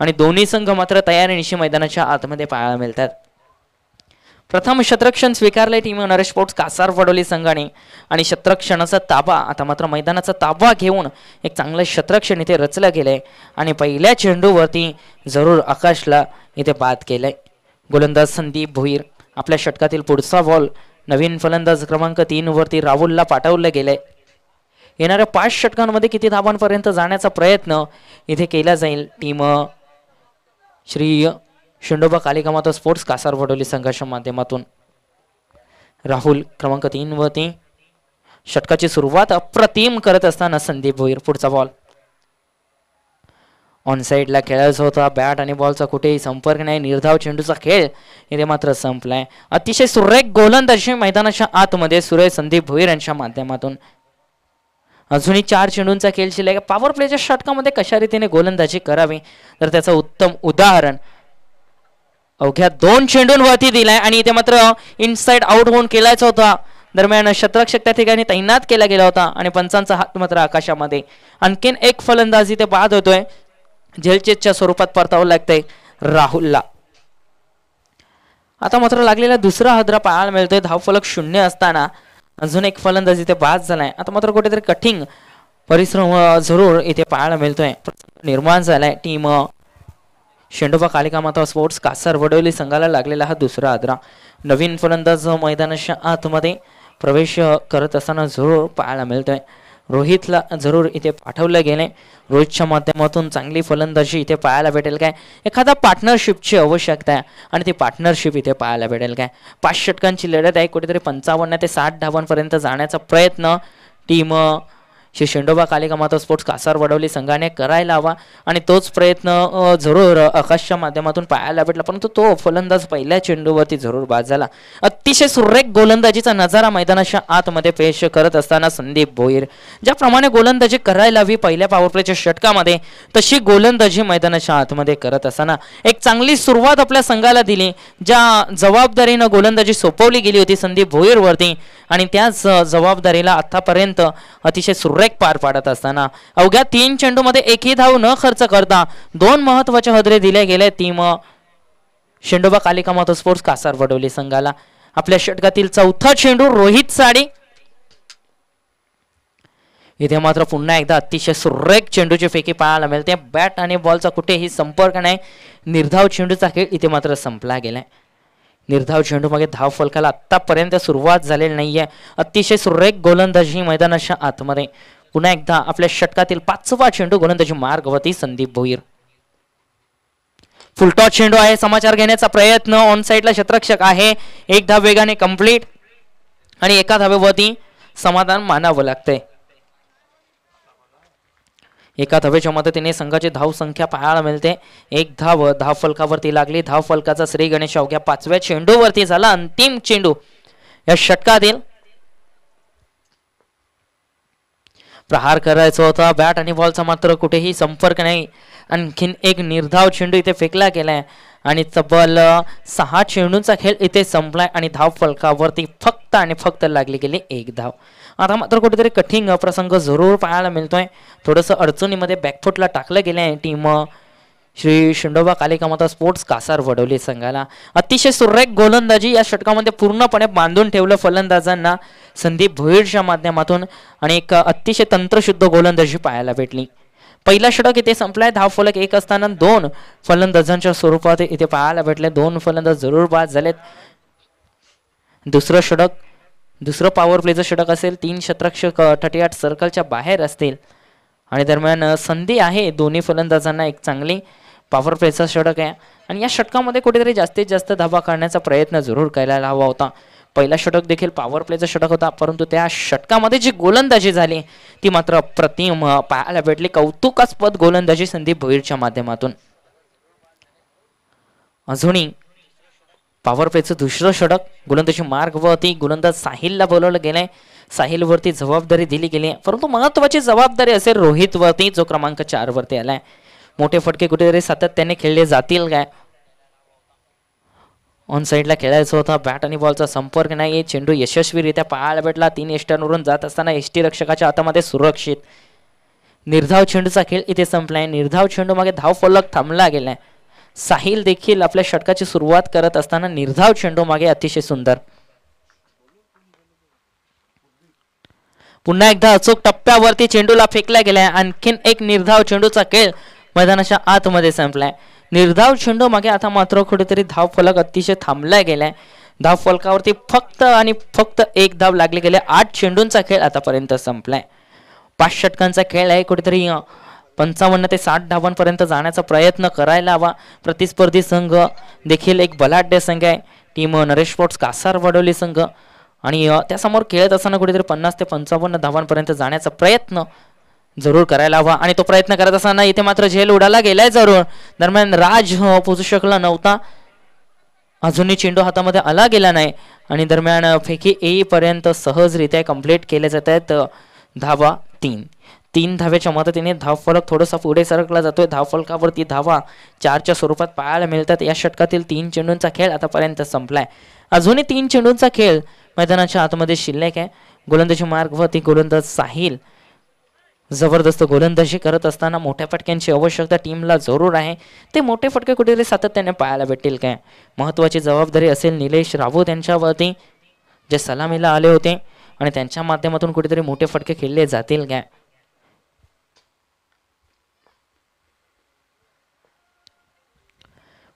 [SPEAKER 3] आणि दोन्ही संघ मात्र तयारीनिशी मैदानाच्या आतमध्ये पाहायला मिळतात. प्रथम शतरक्षण स्वीकारले टीम नरेश स्पोर्ट्स कासार वडोली संघाने. आणि शतरक्षणाचा ताबा आता मात्र मैदानाचा ताबा घेऊन एक चांगलं शतरक्षण इथे रचलं गेलंय. आणि पहिल्या चेंडूवरती जरूर आकाशला इथे बाद केलंय. गोलंदाज संदीप भोईर आपल्या षटकातील पुढचा बॉल नवीन फलंदाज क्रमांक तीन वरती राहुलला पाठवलं गेलंय. येणाऱ्या पाच षटकांमध्ये किती धावांपर्यंत जाण्याचा प्रयत्न इथे केला जाईल टीम श्री शिंडोबा कालिकामाता स्पोर्ट्स कासार वडोली संघाच्या माध्यमातून. राहुल क्रमांक तीन वरती. षटकाची सुरुवात अप्रतिम करत असताना संदीप भोईर पुढचा बॉल ऑन साईडला खेळायचा होता. बॅट आणि बॉलचा कुठेही संपर्क नाही. निर्धाव चेंडूचा खेळ इथे मात्र संपलाय. अतिशय सुरेख गोलंदाजी मैदानाच्या आतमध्ये सुरेश संदीप भोईर यांच्या माध्यमातून. अजूनही चार चेंडूंचा खेळ शिल्लक पॉवर प्लेच्या षटकामध्ये कशा रीतीने गोलंदाजी करावी? तर त्याचं उत्तम उदाहरण अवघ्या दोन चेंडूंवरती दिलाय आणि इथे मात्र इनसाइड आउट होऊन केलायचा होता. दरम्यान शतरक्षक त्या ठिकाणी तैनात केला गेला होता आणि पंचांचा हात मात्र आकाशामध्ये. आणखीन एक फलंदाज इथे बाद होतोय. झेलचेच्या स्वरूपात परतावं लागतंय राहुलला. आता मात्र लागलेला दुसरा हदरा पाहायला मिळतोय. धावफलक शून्य असताना अजून एक फलंदाज इथे बाद झालाय. आता मात्र कुठेतरी कठीण परिश्रम जरूर इथे पाहायला मिळतोय. निर्माण झालाय टीम शेंडोबा कालिका माता स्पोर्ट्स कासार वडोली संघाला लागलेला हा दुसरा आदरा. नवीन फलंदाज मैदानाच्या आतमध्ये प्रवेश करत असताना जरूर पाहायला मिळतोय. रोहितला जरूर इथे पाठवलं गेले रोहितच्या माध्यमातून चांगली फलंदाजी इथे पाहायला भेटेल काय? एखादा पार्टनरशिपची आवश्यकता आहे आणि ती पार्टनरशिप इथे पाहायला भेटेल काय? पाच षटकांची लढत आहे. कुठेतरी पंचावन्न ते साठ धावांपर्यंत जाण्याचा प्रयत्न. टीम श्री शेंडोबा कालिका माता स्पोर्ट्स कासार वडवली संघाने करायला हवा. आणि तोच प्रयत्न जरूर आकाशच्या माध्यमातून पाहायला भेटला. परंतु तो फलंदाज पहिल्या चेंडूवरती जरूर बाद झाला. अतिशय सुरेख गोलंदाजीचा नजारा मैदानाच्या आतमध्ये पेश करत असताना संदीप भोईर ज्याप्रमाणे गोलंदाजी करायला हवी पहिल्या पॉवरप्लेच्या षटकामध्ये तशी गोलंदाजी मैदानाच्या आतमध्ये करत असताना एक चांगली सुरुवात आपल्या संघाला दिली ज्या जबाबदारीनं गोलंदाजी सोपवली गेली होती संदीप भोईरवरती आणि त्याच जबाबदारीला आतापर्यंत अतिशय सुरेख पार पाडत असताना अवघ्या तीन चेंडूमध्ये एकही धाव न खर्च करता दोन महत्त्वाचे हदरे दिले गेले टीम शेंडोबा कालिका मातो स्पोर्ट्स कासार वडवली संघाला. आपल्या षटकातील चौथा चेंडू रोहित साडी इथे मात्र पुन्हा एकदा अतिशय सुरेख चेंडूची फेकी पाहायला मिळते. बॅट आणि बॉलचा कुठेही संपर्क नाही. निर्धाव चेंडूचा खेळ इथे मात्र संपला गेलाय निर्धाव चेंडू मागे धाव फलकाला आतापर्यंत सुरुवात झालेली नाहीये. अतिशय सुरेख गोलंदाजी मैदानाच्या आतमध्ये. पुन्हा एकदा आपल्या षटकातील पाचवा चेंडू गोलंदाजी मार्गवती संदीप भोईर. फुलटॉस चेंडू आहे समाचार घेण्याचा प्रयत्न. ऑन साईडला शतरक्षक आहे. एक धाव वेगाने कंप्लीट आणि एका धावेवरती समाधान मानावं लागतंय. एका धावेच्या मदतीने संघाची धाव संख्या पाहायला मिळते. एक धाव धाव फलकावरती लागली. धाव फलकाचा श्री गणेश अवघ्या पाचव्या चेंडूवरती झाला. अंतिम चेंडू या षटकातील प्रहार करायचा होता. बॅट आणि बॉलचा मात्र कुठेही संपर्क नाही. आणखीन एक निर्धाव चेंडू इथे फेकला गेलाय. आणि तब्बल सहा चेंडूंचा खेळ इथे संपलाय आणि धाव फलकावरती फक्त आणि फक्त लागली गेली एक धाव. आता मात्र कुठेतरी कठीण प्रसंग जरूर पाहायला मिळतोय. थोडंसं अडचणीमध्ये बॅकफुटला टाकलं गेलं आहे टीम श्री शिंडोबा कालिकामाता स्पोर्ट्स कासार वडवली संघाला. अतिशय सुरेख गोलंदाजी या षटकामध्ये पूर्णपणे बांधून ठेवलं फलंदाजांना. संदीप भोईरच्या माध्यमातून आणि एक अतिशय तंत्रशुद्ध गोलंदाजी पाहायला भेटली. पहिला षटक इथे संपलाय धाव फलक एक असताना दोन फलंदाजांच्या स्वरूपात इथे पाहायला भेटले. दोन फलंदाज जरूर बाद झालेत. दुसरं षटक दुसरं पॉवर प्लेचं षटक असेल तीन शतरक्षक थर्टी आठ सर्कलच्या बाहेर असतील. आणि दरम्यान संधी आहे दोन्ही फलंदाजांना एक चांगली पॉवर प्लेचा षटक आहे. आणि या षटकामध्ये कुठेतरी जास्तीत जास्त धाबा काढण्याचा प्रयत्न जरूर करायला हवा होता. पहिला षटक देखील पॉवर प्लेचा षटक होता परंतु त्या षटकामध्ये जी गोलंदाजी झाली ती मात्र प्रतिम पाहायला भेटली. कौतुकास्पद गोलंदाजी संदीप भोईरच्या माध्यमातून. अजूनही पॉवर प्लेचं दुसरं षटक गोलंदाजी मार्गवरती गोलंदाज साहिलला बोलवलं गेलंय. साहिलवरती जबाबदारी दिली गेली परंतु महत्वाची जबाबदारी असेल रोहितवरती जो क्रमांक चारवरती आलाय. मोठे फटके कुठेतरी सातत्याने खेळले जातील काय? ऑन साईडला खेळायचं होता. बॅट आणि बॉलचा संपर्क नाही. चेंडू यशस्वीरित्या पाहायला भेटला. तीन एस्टर्नवरून जात असताना एस टी रक्षकाच्या हातामध्ये सुरक्षित. निर्धाव चेंडूचा खेळ इथे संपलाय. निर्धाव चेंडू मागे धाव फलक थांबला गेलाय. साहिल देखील आपल्या षटकाची सुरुवात करत असताना निर्धाव चेंडू मागे अतिशय सुंदर. पुन्हा एकदा अचूक टप्प्यावरती चेंडूला फेकला गेलाय. आणखीन एक निर्धाव चेंडूचा खेळ मैदानाच्या आतमध्ये संपलाय. निर्धाव चेंडू मागे आता मात्र कुठेतरी धाव फलक अतिशय थांबला गेलाय. धाव फलकावरती फक्त आणि फक्त एक धाव लागले गेले. आठ चेंडूंचा खेळ आतापर्यंत संपलाय. पाच षटकांचा खेळ आहे कुठेतरी पंचावन्न ते साठ धावांपर्यंत जाण्याचा प्रयत्न करायला हवा. प्रतिस्पर्धी संघ देखील एक बलाढ्य संघ आहे. टीम नरेश स्पोर्ट्स कासार वडवली संघ. आणि त्यासमोर खेळत असताना कुठेतरी पन्नास ते पंचावन्न धावांपर्यंत जाण्याचा प्रयत्न जरूर करायला हवा. आणि तो प्रयत्न करत असताना इथे मात्र झेल उडाला गेलाय जरूर. दरम्यान राज पोचू शकला नव्हता. अजूनही चेंडू हातामध्ये आला गेला नाही. आणि दरम्यान फेकी येईपर्यंत सहजरित्या कंप्लीट केले जात आहेत धावा तीन. तीन धाव्याच्या मदतीने धावफलक थोडासा पुढे सरकला जातोय. धावफलकावरती धावा चारच्या स्वरूपात पाहायला मिळतात. या षटकातील तीन चेंडूंचा खेळ आतापर्यंत संपलाय. अजूनही तीन चेंडूंचा खेळ मैदानाच्या आतमध्ये शिल्लक आहे. गोलंदाजी मार्गवरती गोलंदाज साहिल जबरदस्त गोलंदाजी करत असताना मोठ्या फटक्यांची आवश्यकता टीमला जरूर आहे. ते मोठे फटके कुठेतरी सातत्याने पाहायला भेटतील काय? महत्त्वाची जबाबदारी असेल निलेश राऊत यांच्यावरती जे सलामीला आले होते आणि त्यांच्या माध्यमातून कुठेतरी मोठे फटके खेळले जातील काय?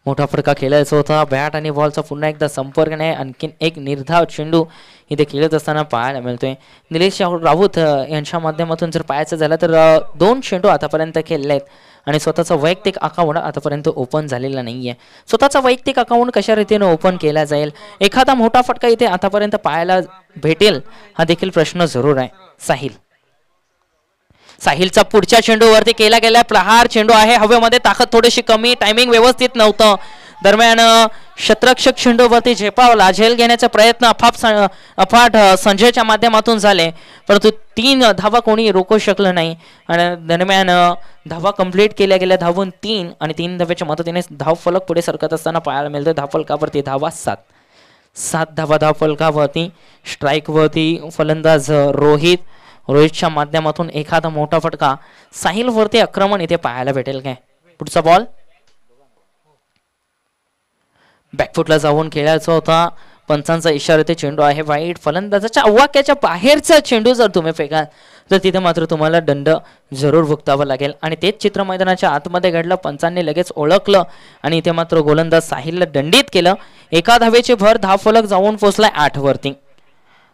[SPEAKER 3] मोठा फटका खेळायचा होता. बॅट आणि बॉलचा पुन्हा एकदा संपर्क नाही. आणखीन एक निर्धाव चेंडू इथे खेळत असताना पाहायला मिळतोय. निलेश राऊत यांच्या माध्यमातून जर पाहायचं झालं तर दोन चेंडू आतापर्यंत खेळले आहेत. आणि स्वतःचा वैयक्तिक अकाउंट आतापर्यंत ओपन झालेला नाही आहे स्वतःचा वैयक्तिक अकाउंट कशा रीतीने ओपन केला जाईल? एखादा मोठा फटका इथे आतापर्यंत पाहायला भेटेल. हा देखील प्रश्न जरूर आहे. साहिल. साहिलचा पुढच्या चेंडूवरती केला गेला प्रहार चेंडू आहे. हवेमध्ये ताकद थोडीशी कमी टायमिंग व्यवस्थित नव्हतं. दरम्यान अ, चेंडूवरती झेपावला. झेल घेण्याचा प्रयत्न अफाट स- अफाट संजयच्या माध्यमातून झाले. परंतु तीन धावा कोणी रोखू शकलं नाही. आणि दरम्यान धावा कंप्लीट केल्या गेल्या धावून तीन आणि तीन धाव्याच्या मदतीने धाव फलक पुढे सरकत असताना पाहायला मिळतं धावफलकावरती धावा सात. सात धावा धावफलकावरती स्ट्राईकवरती फलंदाज रोहित रोहितच्या माध्यमातून एखादा मोठा फटका साहिलवरती आक्रमण इथे पाहायला भेटेल काय? पुढचा बॉल बॅकफुटला जाऊन खेळायचा होता. पंचांचा इशारा ते चेंडू आहे. वाईट फलंदाजाच्या अव्वाक्याच्या बाहेरचा चेंडू जर तुम्ही फेकाल तर तिथे मात्र तुम्हाला दंड जरूर भुगतावा लागेल. आणि तेच चित्र मैदानाच्या आतमध्ये घडलं. पंचांनी लगेच ओळखलं आणि इथे मात्र गोलंदाज साहिलला दंडित केलं. एका धावेची भर धाव फलक जाऊन पोचलाय आठवरती.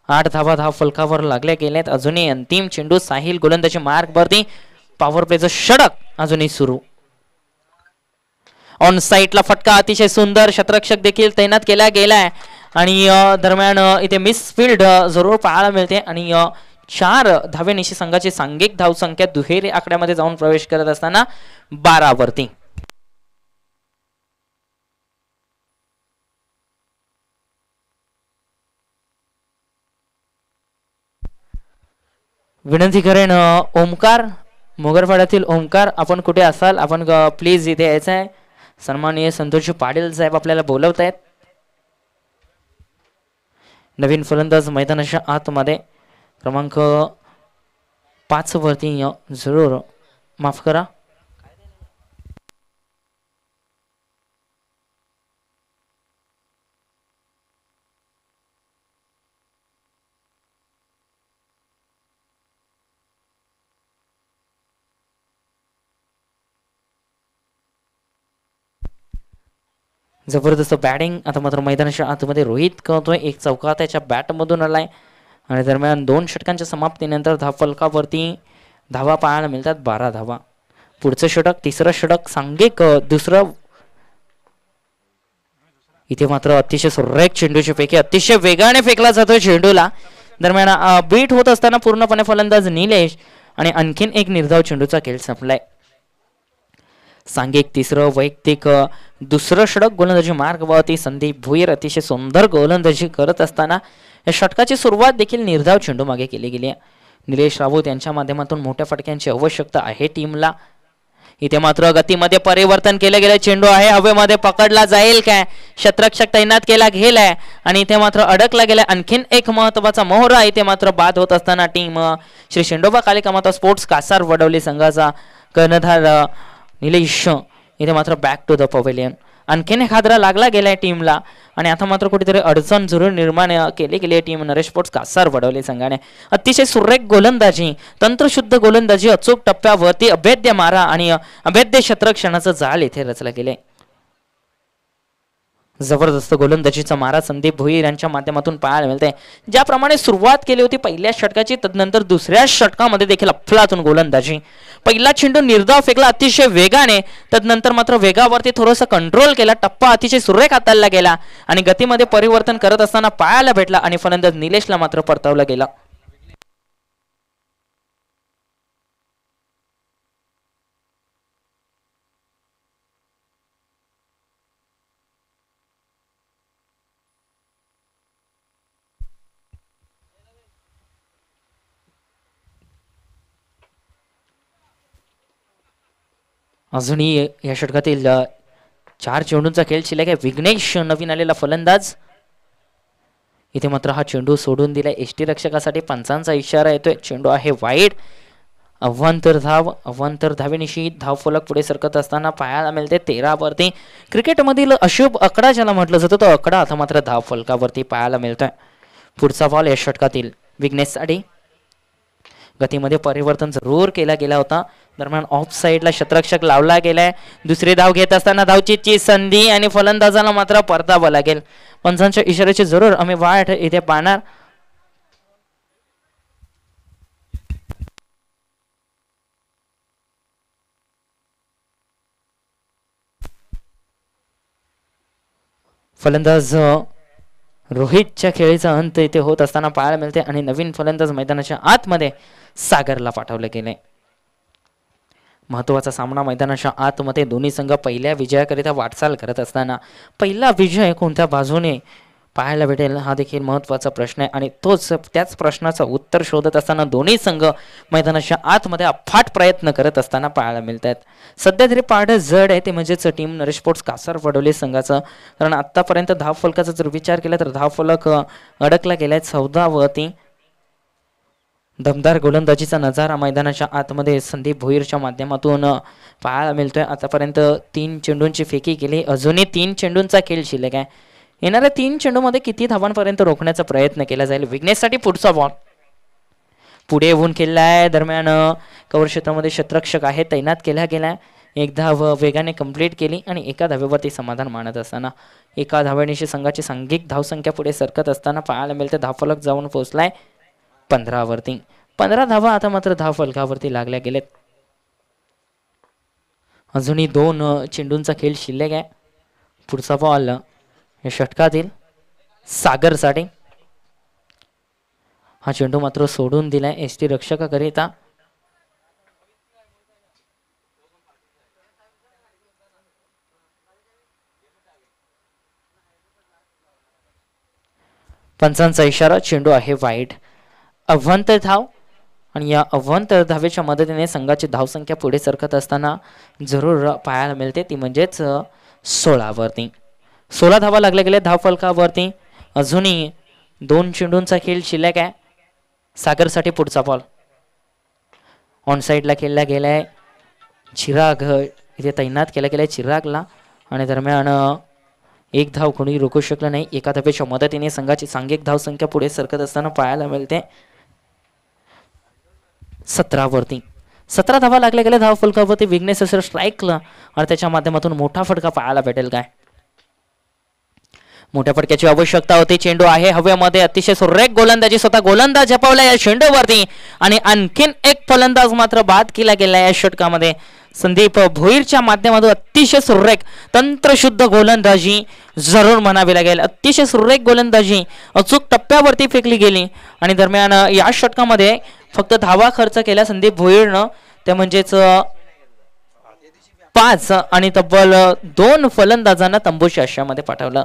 [SPEAKER 3] आठ धावा धाव फलकावर लागल्या गेल्यात. अजूनही अंतिम चेंडू साहिल गोलंदाजी मार्ग वरती पॉवर प्लेचं षडक अजूनही सुरू. ऑन साईटला फटका अतिशय सुंदर शतरक्षक देखील तैनात केला गेलाय. आणि दरम्यान इथे मिसफिल्ड फील्ड जरूर पाहायला मिळते. आणि चार चार धावेनिशी संघाची सांघिक धावसंख्या दुहेरी आकड्यामध्ये जाऊन प्रवेश करत असताना बारावरती. विनंती करेन ओमकार मोगरपाड्यातील ओमकार आपण कुठे असाल आपण प्लीज इथे यायचं आहे सन्माननीय संतोष पाटील साहेब आपल्याला बोलवत आहेत नवीन फलंदाज मैदानाच्या आतमध्ये क्रमांक पाच वरती जरूर माफ करा. जबरदस्त बॅटिंग आता मात्र मैदानाच्या आतमध्ये रोहित करतोय एक चौका त्याच्या बॅटमधून आलाय. आणि दरम्यान दोन षटकांच्या समाप्तीनंतर धावफलकावरती धावा पाहायला मिळतात. बारा धावा. पुढचं षटक तिसरं षटक सांघिक क दुसरं इथे मात्र अतिशय सुरेख चेंडूची फेकी अतिशय वेगाने फेकला जातोय चेंडूला. दरम्यान बीट होत असताना पूर्णपणे फलंदाज निलेश आणि आणखीन एक निर्धाव चेंडूचा खेळ संपलाय. सांघिक तिसरं वैयक्तिक दुसरं षटक गोलंदाजी मार्गावरती संदीप भुईर अतिशय सुंदर गोलंदाजी करत असताना या षटकाची सुरुवात देखील निर्धाव चेंडू मागे केली गेली आहे. निलेश राऊत यांच्या माध्यमातून मोठ्या फटक्यांची आवश्यकता आहे टीमला. इथे मात्र गतीमध्ये परिवर्तन केलं गेलं चेंडू आहे हवेमध्ये पकडला जाईल काय? शत्रक्षक तैनात केला गेलाय. आणि इथे मात्र अडकला गेलाय. आणखीन एक महत्त्वाचा मोहरा इथे मात्र बाद होत असताना टीम श्री शेंडोबा कालिकामाता स्पोर्ट्स कासार वडवली संघाचा कर्णधार निलेश इथे मात्र बॅक टू द पवेलियन आणखीन एक हादरा लागला गेलाय टीमला आणि आता मात्र कुठेतरी अडचण जरूर निर्माण केली गेली आहे टीम नरेश स्पोर्ट्स कासार वडवली संघाने अतिशय सुरेख गोलंदाजी तंत्रशुद्ध गोलंदाजी अचूक टप्प्यावरती अभेद्य मारा आणि अभेद्य शत्रक्षणाचं जाल इथे रचलं गेले जबरदस्त गोलंदाजीचा मारा संदीप भोईर यांच्या माध्यमातून पाहायला मिळते ज्याप्रमाणे सुरुवात केली होती पहिल्या षटकाची तदनंतर दुसऱ्या षटकामध्ये देखील अफलातून गोलंदाजी. पहिला चेंडू निर्धाव फेकला अतिशय वेगाने तदनंतर मात्र वेगावरती थोडंसं कंट्रोल केला टप्पा अतिशय सुरेख हाताळला गेला आणि गतीमध्ये परिवर्तन करत असताना पाहायला भेटला आणि फलंदाज निलेशला मात्र परतवला गेला. अजूनही या षटकातील चार चेंडूंचा खेळ शिल्लक आहे. विघ्नेश नवीन आलेला फलंदाज. इथे मात्र हा चेंडू सोडून दिला. एस टी रक्षकासाठी पंचांचा इशारा येतोय. चेंडू आहे वाईट अव्वांतर धाव अव्वांतर धावेनिशी धाव फलक पुढे सरकत असताना पाहायला मिळते तेरावरती. क्रिकेटमधील अशुभ आकडा ज्याला म्हटलं जातं तो आकडा आता मात्र धाव फलकावरती पाहायला मिळतोय. पुढचा बॉल या षटकातील विघ्नेशसाठी. गतीमध्ये परिवर्तन जरूर केला गेला होता. दरम्यान ऑफ साईडला शतरक्षक लावला गेलाय. दुसरी धाव घेत असताना धावचीची संधी आणि फलंदाजाला मात्र परतावं लागेल. पंचांच्या इशाऱ्याची जरूर आम्ही वाट इथे पाहणार. फलंदाज रोहितच्या खेळीचा अंत इथे होत असताना पाहायला मिळते आणि नवीन फलंदाज मैदानाच्या आतमध्ये सागरला पाठवले गेले. महत्त्वाचा सामना मैदानाच्या आतमध्ये दोन्ही संघ पहिल्या विजयाकरिता वाटचाल करत असताना पहिला विजय कोणत्या बाजूने पाहायला भेटेल. हा देखील महत्त्वाचा प्रश्न आहे. आणि तोच त्याच प्रश्नाचं उत्तर शोधत असताना दोन्ही संघ मैदानाच्या आतमध्ये अफाट प्रयत्न करत असताना पाहायला मिळत आहेत सध्या तरी पारडं जड आहे. ते म्हणजेच टीम नरेश स्पोर्ट्स कासार वडोली संघाचं. कारण आत्तापर्यंत धाव फलकाचा जर विचार केला तर धाव फलक अडकला गेला आहे चौदावरती. दमदार गोलंदाजीचा नजारा मैदानाच्या आतमध्ये संदीप भोईरच्या माध्यमातून पाहायला मिळतोय. आतापर्यंत तीन चेंडूंची फेकी केली. अजूनही तीन चेंडूंचा खेळ शिल्लक आहे. येणाऱ्या तीन चेंडूमध्ये किती धावांपर्यंत रोखण्याचा प्रयत्न केला जाईल? विघ्नेशसाठी पुढचा बॉल पुढे येऊन खेळला आहे दरम्यान कवर क्षेत्रामध्ये शतरक्षक आहे तैनात केला गेला आहे एक धाव वेगाने कंप्लीट केली आणि एका धावेवरती समाधान मानत असताना. एका धावेनिशी संघाची सांघिक धावसंख्या पुढे सरकत असताना पाहायला मिळते धावफलक जाऊन पोहोचलाय पंधरावरती. पंधरा धावा आता मात्र धावफलकावरती लागल्या गेलेत. अजूनही दोन चेंडूंचा खेळ शिल्लक आहे. पुढचा बॉल षटकातील सागरसाठी हा चेंडू मात्र सोडून दिलाय. S T रक्षकाकरिता. पंचांचा इशारा. चेंडू आहे वाईट. अव्वंतर धाव. आणि या अव्वंतर धावेच्या मदतीने संघाची धावसंख्या पुढे सरकत असताना जरूर पाहायला मिळते. ती म्हणजेच सोळावरती. सोळा धावा लागल्या गेल्या धाव फलकावरती. अजूनही दोन चेंडूंचा खेळ शिल्लक आहे. सागरसाठी पुढचा बॉल ऑन साईडला खेळला गेलाय. चिराग इथे तैनात केला गेलाय चिरागला. आणि दरम्यान एक धाव कोणी रोखू शकलं नाही. एका धावेच्या मदतीने संघाची सांघिक धावसंख्या पुढे सरकत असताना पाहायला मिळते. सतरावरती. सतरा धावा लागल्या गेल्या धाव फलकावरती विघ्नेश स्ट्राईकला आणि त्याच्या माध्यमातून मोठा फटका पाहायला भेटेल काय? मोठ्या फटक्याची आवश्यकता होती. चेंडू आहे. हवेमध्ये अतिशय सुरेख गोलंदाजी. स्वतः गोलंदाज झपावला या चेंडूवरती. आणि आणखीन एक फलंदाज मात्र बाद केला गेला या षटकामध्ये. संदीप भोईरच्या माध्यमातून अतिशय सुरेख तंत्रशुद्ध गोलंदाजी जरूर म्हणावी लागेल. अतिशय सुरेख गोलंदाजी अचूक टप्प्यावरती फेकली गेली. आणि दरम्यान या षटकामध्ये फक्त धावा खर्च केला संदीप भोईरनं. ते म्हणजेच पाच आणि तब्बल दोन फलंदाजांना तंबूच्या आश्रयामध्ये पाठवलं.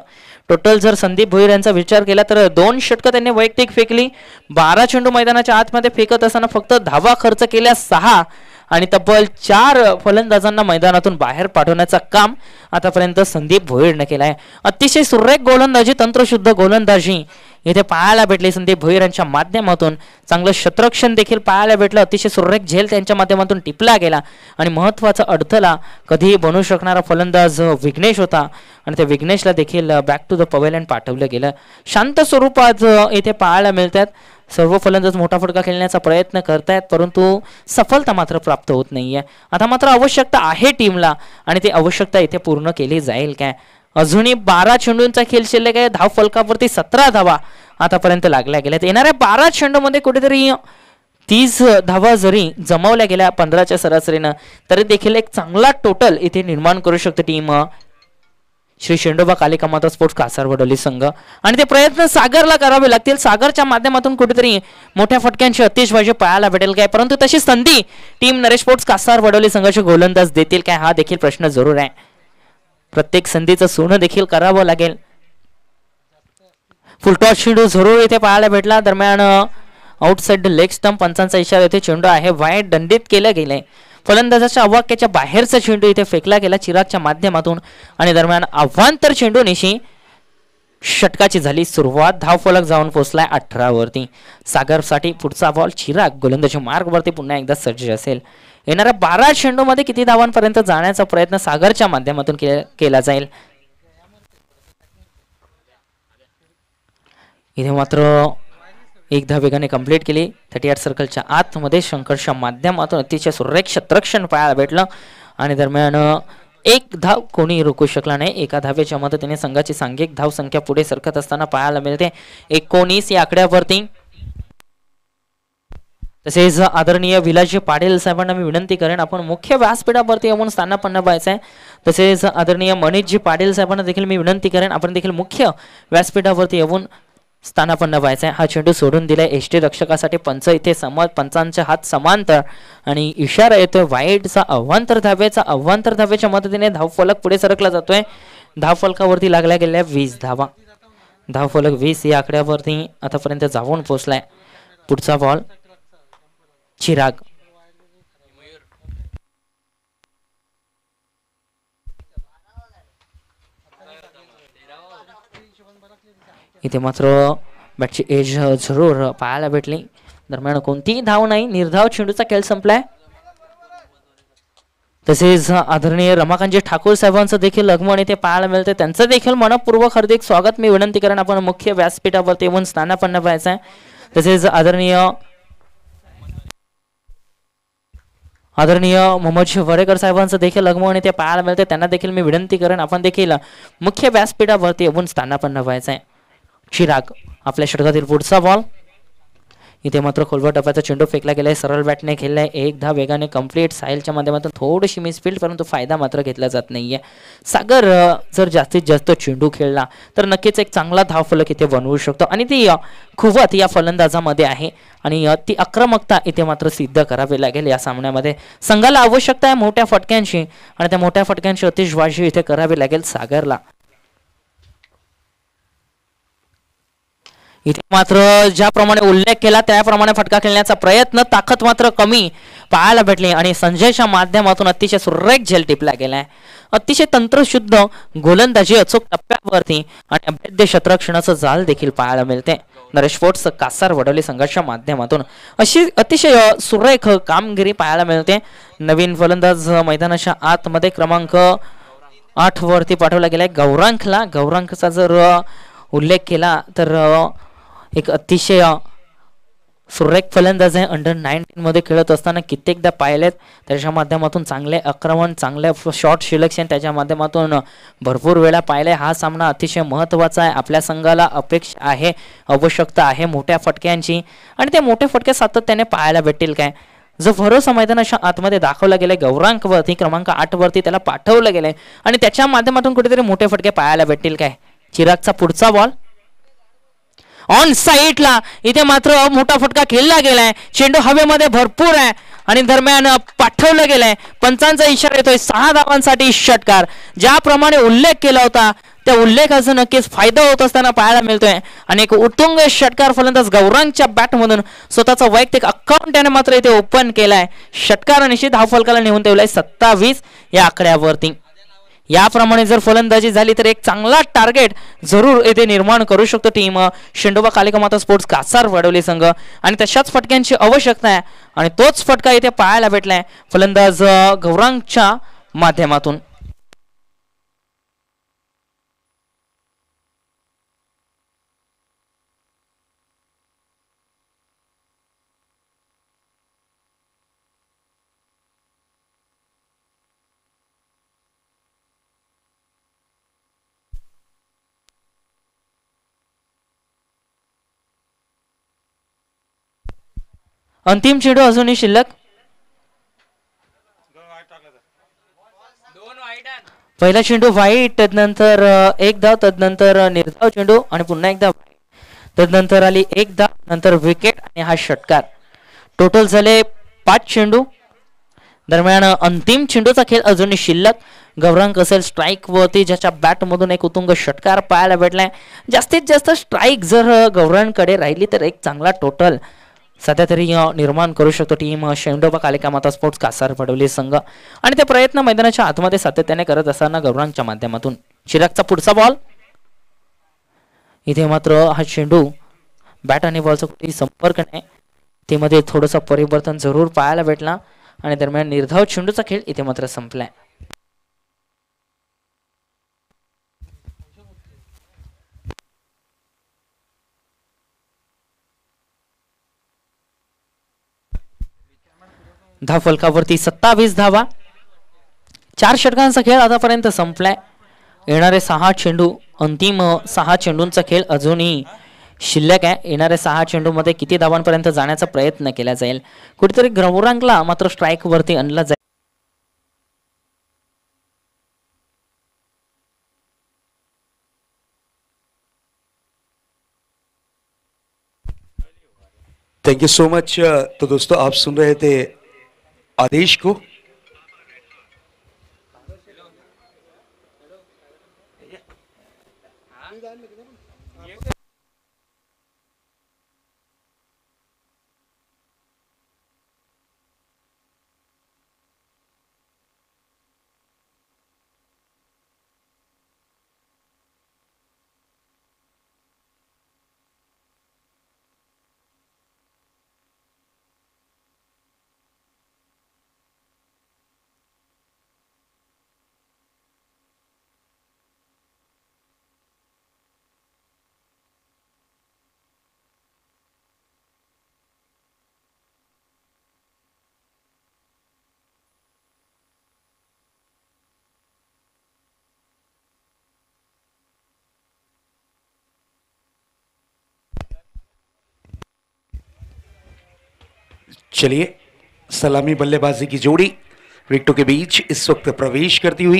[SPEAKER 3] टोटल जर संदीप भोईर यांचा विचार केला तर दोन षटकं त्यांनी वैयक्तिक फेकली. बारा चेंडू मैदानाच्या आतमध्ये फेकत असताना फक्त धावा खर्च केल्या सहा. आणि तब्बल चार फलंदाजांना मैदानातून बाहेर पाठवण्याचं काम आतापर्यंत संदीप भोईरनं केलं आहे अतिशय सुरेख गोलंदाजी तंत्रशुद्ध गोलंदाजी. इथे पाहायला भेटले संदीप भोईर यांच्या माध्यमातून. चांगलं शत्रक्षण देखील पाहायला भेटलं. अतिशय सुरेख झेल त्यांच्या माध्यमातून टिपला गेला. आणि महत्त्वाचा अडथळा कधीही बनू शकणारा फलंदाज विघ्नेश होता. आणि त्या विघ्नेशला देखील बॅक टू द पवेलियन पाठवलं गेलं. शांत स्वरूपात येथे पाहायला मिळतात. सर्व फलंदाज मोठा फटका खेळण्याचा प्रयत्न करतायत परंतु सफलता मात्र प्राप्त होत नाही आहे आता मात्र आवश्यकता आहे टीमला आणि ती आवश्यकता इथे पूर्ण केली जाईल काय? अजूनही बारा चेंडूंचा खेळ शिल्लक आहे. धाव फलकावरती सतरा धावा आतापर्यंत लागल्या गेल्यात. येणाऱ्या बारा चेंडूमध्ये कुठेतरी तीस धावा जरी जमवल्या गेल्या पंधराच्या सरासरीनं तरी देखील एक चांगला टोटल इथे निर्माण करू शकते टीम. श्री शेंडोबा कालिकामाता स्पोर्ट्स कासार वडोली संघ. आणि ते प्रयत्न सागरला करावे लागतील. सागरच्या माध्यमातून कुठेतरी मोठ्या फटक्यांची अतिशबाजी पाहायला भेटेल काय? परंतु तशी संधी टीम नरेश स्पोर्ट्स कासार वडोली संघाचे गोलंदाज देतील काय? हा देखील प्रश्न जरूर आहे. प्रत्येक संधीचं सोनं देखील करावं लागेल. फुलटॉस चेंडू जरूर इथे पाहायला भेटला. दरम्यान आउटसाइड लेग स्टंप पंचांचा इशारा येथे चेंडू आहे. वाईट दंडित केलं गेलंय. फलंदाजाच्या अवाक्याच्या बाहेरचा चेंडू इथे फेकला गेला चिरागच्या माध्यमातून. आणि दरम्यान आव्हांतर चेंडूनिशी षटकाची झाली सुरुवात. धाव फलक जाऊन पोहोचलाय अठरावरती. सागरसाठी पुढचा बॉल चिराग. गोलंदाजी मार्गवरती पुन्हा एकदा सज्ज असेल. येणाऱ्या बारा चेंडूमध्ये किती धावांपर्यंत जाण्याचा प्रयत्न सागरच्या माध्यमातून के- केला जाईल? इथे मात्र एकदा वेगाने कंप्लीट केली. थर्टी आठ सर्कलच्या आतमध्ये शंकरच्या माध्यमातून अतिशय सुरेक्ष शतरक्षण पाहायला भेटलं. आणि दरम्यान एक धाव कोणी रोखू शकला नाही. एका धावेच्या मदतीने संघाची सांघिक धाव संख्या पुढे सरकत असताना पाहायला मिळते. एकोणीस या आकड्यावरती. तसेच आदरणीय विलाजी पाटील साहेबांना मी विनंती करेन आपण मुख्य व्यासपीठावरती येऊन स्थानापन्न व्हायचं आहे तसेच आदरणीय मनीषजी पाटील साहेबांना देखील मी विनंती करेन आपण देखील मुख्य व्यासपीठावरती येऊन स्थानापन्न व्हायचं आहे हा चेंडू सोडून दिलाय. एष्टी रक्षकासाठी पंच इथे सम पंचांचे हात समांतर आणि इशारा येतोय. वाईटचा अव्हांतर धावेचा अव्हांतर धावेच्या मदतीने धावफलक पुढे सरकला जातोय. धावफलकावरती लागल्या गेल्या वीस धावा. धावफलक वीस या आकड्यावरती आतापर्यंत जाऊन पोहोचलाय. पुढचा बॉल चिराग. इथे मात्र बॅटची एज जरूर पाहायला भेटली. दरम्यान कोणतीही धाव नाही. निर्धाव चेंडूचा खेळ संपलाय. तसेच आदरणीय रमाकांतजी ठाकूर साहेबांचं देखील आगमन इथे पाहायला मिळते त्यांचं देखील मनपूर्वक हार्दिक स्वागत. मी विनंती करेन आपण मुख्य व्यासपीठावरती येऊन स्थानापन्न पाहायचं आहे तसेच आदरणीय आदरणीय मोहम्मद वरेकर साहेबांचं देखील आगमन इथे पाहायला मिळते त्यांना देखील मी विनंती करेन आपण देखील मुख्य व्यासपीठावरती येऊन स्थानापन्न व्हायचं आहे चिराग आपल्या षटकातील पुढचा बॉल इथे मात्र खोलवर टप्प्याचा चेंडू फेकला गेलाय. सरळ बॅटने खेळलाय. एक धाव वेगाने कंप्लीट साहिलच्या माध्यमातून थोडीशी मिसफील्ड परंतु फायदा मात्र घेतला जात नाहीये. सागर जर जास्तीत जास्त चेंडू खेळला तर नक्कीच एक चांगला धावफलक इथे बनवू शकतो. आणि ती खुवत या फलंदाजामध्ये आहे. आणि ती आक्रमकता इथे मात्र सिद्ध करावी लागेल या सामन्यामध्ये. संघाला आवश्यकता आहे मोठ्या फटक्यांची आणि त्या मोठ्या फटक्यांची अतिशबाजी इथे करावी लागेल सागरला. इथे मात्र ज्याप्रमाणे उल्लेख केला त्याप्रमाणे फटका खेळण्याचा प्रयत्न ताकद मात्र कमी पाहायला भेटली आणि संजयच्या माध्यमातून अतिशय सुरेख झेल टिपला गेलाय. अतिशय तंत्रशुद्ध गोलंदाजी अचूक टप्प्यावरती आणि अभेद्य शत्रक्षणाचं जाल देखील पाहायला मिळते. नरेश फोर्ट्स कासार वडवली संघाच्या माध्यमातून अशी अतिशय सुरेख कामगिरी पाहायला मिळते. नवीन फलंदाज मैदानाच्या आतमध्ये क्रमांक आठ वरती पाठवला गेलाय. गौरांखला गौरांकचा जर उल्लेख केला तर एक अतिशय सुरेख फलंदाज आहे. अंडर नाईन्टीनमध्ये खेळत असताना कित्येकदा पाहिलेत. त्याच्या माध्यमातून चांगले आक्रमण चांगले शॉर्ट सिलेक्शन त्याच्या माध्यमातून भरपूर वेळा पाहिले हा सामना अतिशय महत्त्वाचा आहे. आपल्या संघाला अपेक्षा आहे आवश्यकता आहे मोठ्या फटक्यांची. आणि ते मोठे फटके सातत्याने पाहायला भेटतील काय? जो भरोसा मैदानाच्या आतमध्ये दाखवला गेलाय गौरांकवरती क्रमांक आठवरती त्याला पाठवलं गेलंय. आणि त्याच्या माध्यमातून कुठेतरी मोठे फटके पाहायला भेटतील काय? चिरागचा पुढचा बॉल ऑन साईडला इथे मात्र मोठा फटका खेळला गेलाय. चेंडू हवेमध्ये भरपूर आहे आणि दरम्यान पाठवलं गेलंय. पंचांचा इशारा येतोय. सहा धावांसाठी षटकार. ज्याप्रमाणे उल्लेख केला होता त्या उल्लेखाचा नक्कीच फायदा होत असताना पाहायला मिळतोय. आणि एक उत्तुंग षटकार फलंदाज गौरांगच्या बॅटमधून स्वतःचा वैयक्तिक अकाउंट त्याने मात्र इथे ओपन केलाय. षटकार निश्चित धावफलकाला नेऊन ठेवलाय सत्तावीस या आकड्यावरती. याप्रमाणे जर फलंदाजी झाली तर एक चांगला टार्गेट जरूर येथे निर्माण करू शकतो टीम शेंडोबा कालिकामाता स्पोर्ट्स कासार वडवली संघ. आणि तशाच फटक्यांची आवश्यकता आहे. आणि तोच फटका इथे पाहायला भेटलाय फलंदाज गौरांगच्या माध्यमातून. अंतिम चेडू अजूनही शिल्लक? पहिला चेंडू वाईट तदनंतर एक धाव तदनंतर निर्धाव चेंडू आणि पुन्हा एकदा तदनंतर आली एक धाव नंतर विकेट आणि हा षटकार. टोटल झाले पाच चेंडू दरम्यान अंतिम चेंडूचा खेळ अजूनही शिल्लक. गौरांग असेल स्ट्राईक वरती ज्याच्या बॅटमधून एक उतुंग षटकार पाहायला भेटलाय. जास्तीत जास्त स्ट्राईक जर अ, गौरांकडे राहिली तर एक चांगला टोटल सध्या तरी निर्माण करू शकतो टीम शेंडोबा कालिका माता स्पोर्ट्स कासार पडवली संघ. आणि ते प्रयत्न मैदानाच्या आतमध्ये सातत्याने करत असताना गौरांच्या माध्यमातून. चिरागचा पुढचा बॉल इथे मात्र हा चेंडू बॅट आणि बॉलचा कुठेही संपर्क नाही. तेमध्ये थोडंसं परिवर्तन जरूर पाहायला भेटला. आणि दरम्यान निर्धाव चेंडूचा खेळ इथे मात्र संपलाय. धाव फलकावरती सत्तावीस धावा. चार षटकांचा खेळ आतापर्यंत संपलाय. येणारे सहा चेंडू अंतिम सहा चेंडूंचा खेळ अजूनही शिल्लक आहे. येणाऱ्या सहा चेंडूमध्ये किती धावांपर्यंत जाण्याचा प्रयत्न केला जाईल? कुठेतरी ग्रवरांकला मात्र स्ट्राईकवरती आणला जाईल.
[SPEAKER 1] थैंक यू सो मच तो दोस्तों आप सुन रहे थे आदेश को चलिए, सलामी बल्लेबाजी की जोड़ी, विकेटों के बीच इस वक्त प्रवेश करती हुई,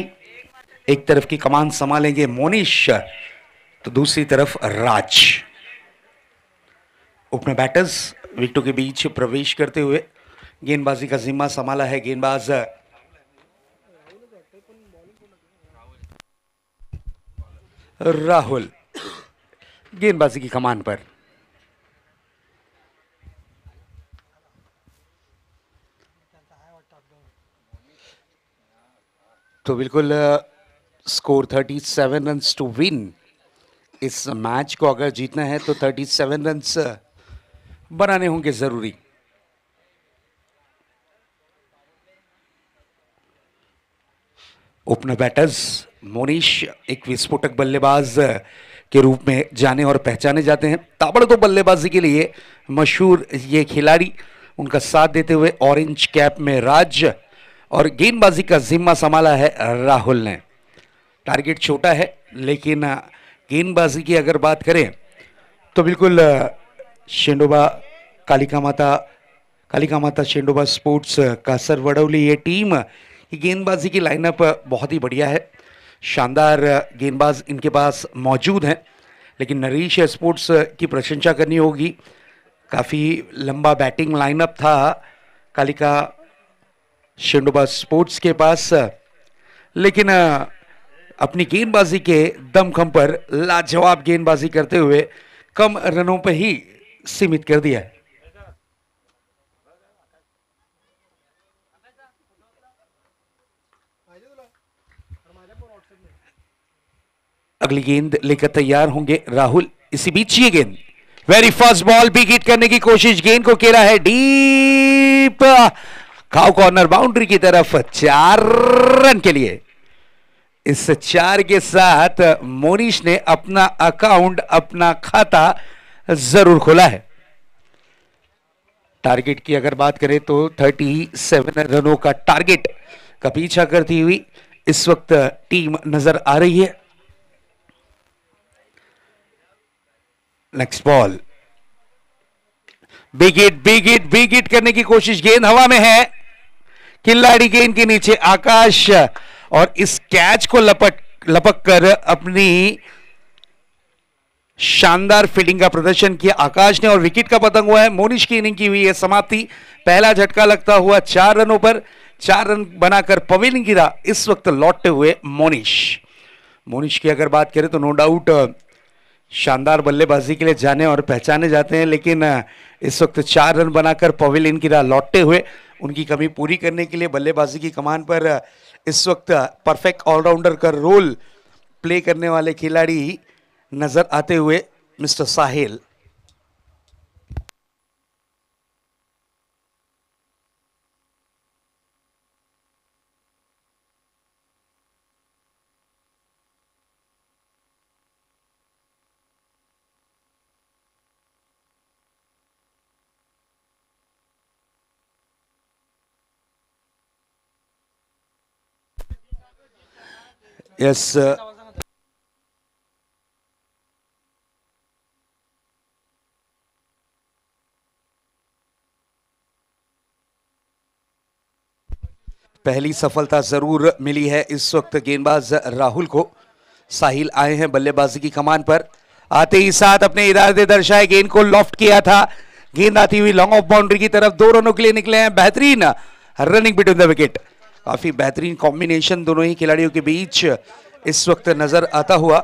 [SPEAKER 1] एक तरफ़ की कमान संभालेंगे मोनिश तो दूसरी तरफ़ राज। ओपनर बैटर्स विकेटों के बीच प्रवेश करते हुए, गेंदबाजी का जिम्मा संभाला है गेंदबाज। राहुल, गेंदबाजी की कमान पर। तो बिल्कुल स्कोर 37 रन्स टू विन इस मैच को अगर जीतना है तो 37 रन्स बनाने होंगे ज़रूरी। ओपनर बैटर्स मोनिश एक विस्फोटक बल्लेबाज के रूप में जाने और पहचाने जाते हैं। ताबड़तोड़ बल्लेबाजी के लिए मशहूर ये खिलाड़ी, उनका साथ देते हुए ऑरेंज कैप में राज और गेंदबाजी का जिम्मा संभाला है राहुल ने। टारगेट छोटा है, लेकिन गेंदबाजी की अगर बात करें तो बिल्कुल शेंडोबा, कालिका माता कालिका माता शेंडोबा स्पोर्ट्स कासर वडौली ये टीम की गेंदबाजी की लाइनअप बहुत ही बढ़िया है। शानदार गेंदबाज इनके पास मौजूद हैं, लेकिन नरीश स्पोर्ट्स की प्रशंसा करनी होगी। काफ़ी लंबा बैटिंग लाइनअप था कालिका शेंडोबा स्पोर्ट्स के पास लेकिन अपनी गेंदबाजी के दमखम पर लाजवाब गेंदबाजी करते हुए कम रनों पर ही सीमित कर दिया। अगली गेंद लेकर तैयार होंगे राहुल। इसी बीच ये गेंद। वेरी फास्ट बॉल भी हिट करने की कोशिश। गेंद को केरा है डीप। खाओ कॉर्नर बाउंड्री की तरफ़ चार रन के लिए। इस चार के साथ मोनिश ने अपना अकाउंट अपना खाता ज़रूर खोला है। टारगेट की अगर बात करें तो 37 रनों का टारगेट का पीछा करती हुई इस वक्त टीम नज़र आ रही है। Next ball big hit big big करने की कोशिश गेंद हवा में है। खिलाड़ी गेंद के नीचे आकाश और इस कैच को लपट लपक कर अपनी शानदार फील्डिंग का प्रदर्शन किया। आकाश ने और विकेट का पतंग हुआ है। मोनिश की इनिंग की हुई है समाप्ति। पहला झटका लगता हुआ चार रनों पर, चार रन बनाकर पवेलिंग गिरा। इस वक्त लौटते हुए मोनिश। मोनिश की अगर बात करें तो नो डाउट, शानदार बल्लेबाजी के लिए जाने और पहचाने जाते हैं, लेकिन इस वक्त चार रन बनाकर पवेलियन की राह लौटते हुए उनकी कमी पूरी करने के लिए बल्लेबाजी की कमान पर इस वक्त परफेक्ट ऑलराउंडर का रोल प्ले करने वाले खिलाड़ी नज़र आते हुए मिस्टर साहिल। Yes. Uh, पहली सफलता ज़रूर मिली है इस वक्त गेंदबाज राहुल को। साहिल आए हैं बल्लेबाजी की कमान पर। आते ही साथ अपने इरादे दर्शाए गेंद को लॉफ्ट किया था। गेंद आती हुई लॉन्ग ऑफ़ बाउंड्री की तरफ़ दो रनों के लिए निकले हैं बेहतरीन रनिंग बिटवीन द विकेट काफ़ी बेहतरीन कॉम्बिनेशन दोनों ही खिलाड़ियों के बीच इस वक्त नज़र आता हुआ।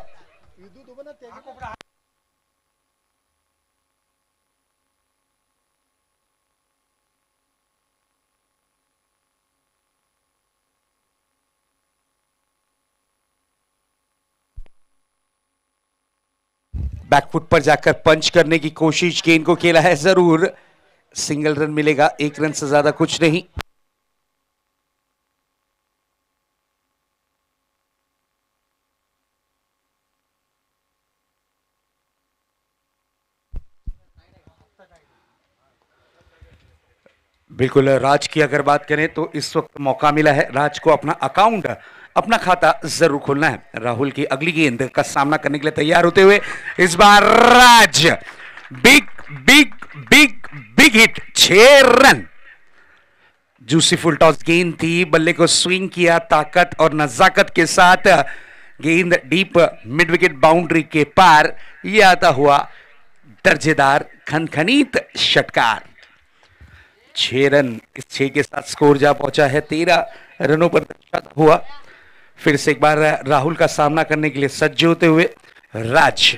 [SPEAKER 1] बैकफुट पर जाकर पंच करने की कोशिश, गेंद को खेला है ज़रूर। सिंगल रन मिलेगा, एक रन से ज़्यादा कुछ नहीं। बिल्कुल, राज की अगर बात करें तो इस वक्त मौका मिला है। राज को अपना अकाउंट, अपना खाता ज़रूर खोलना है। राहुल की अगली गेंद का सामना करने के लिए तैयार होते हुए इस बार Raj big big big big hit, छह रन। जूसी फुल टॉस गेंद थी, बल्ले को स्विंग किया, ताकत और नजाकत के साथ गेंद डीप मिड विकेट बाउंड्री के पार यह आता हुआ दर्जेदार खनखनीत षटकार। छह रन, इस छह के साथ स्कोर जा पहुँचा है। तेरह रनों पर हुआ। फिर से एक बार राहुल का सामना करने के लिए सज्ज होते हुए राज।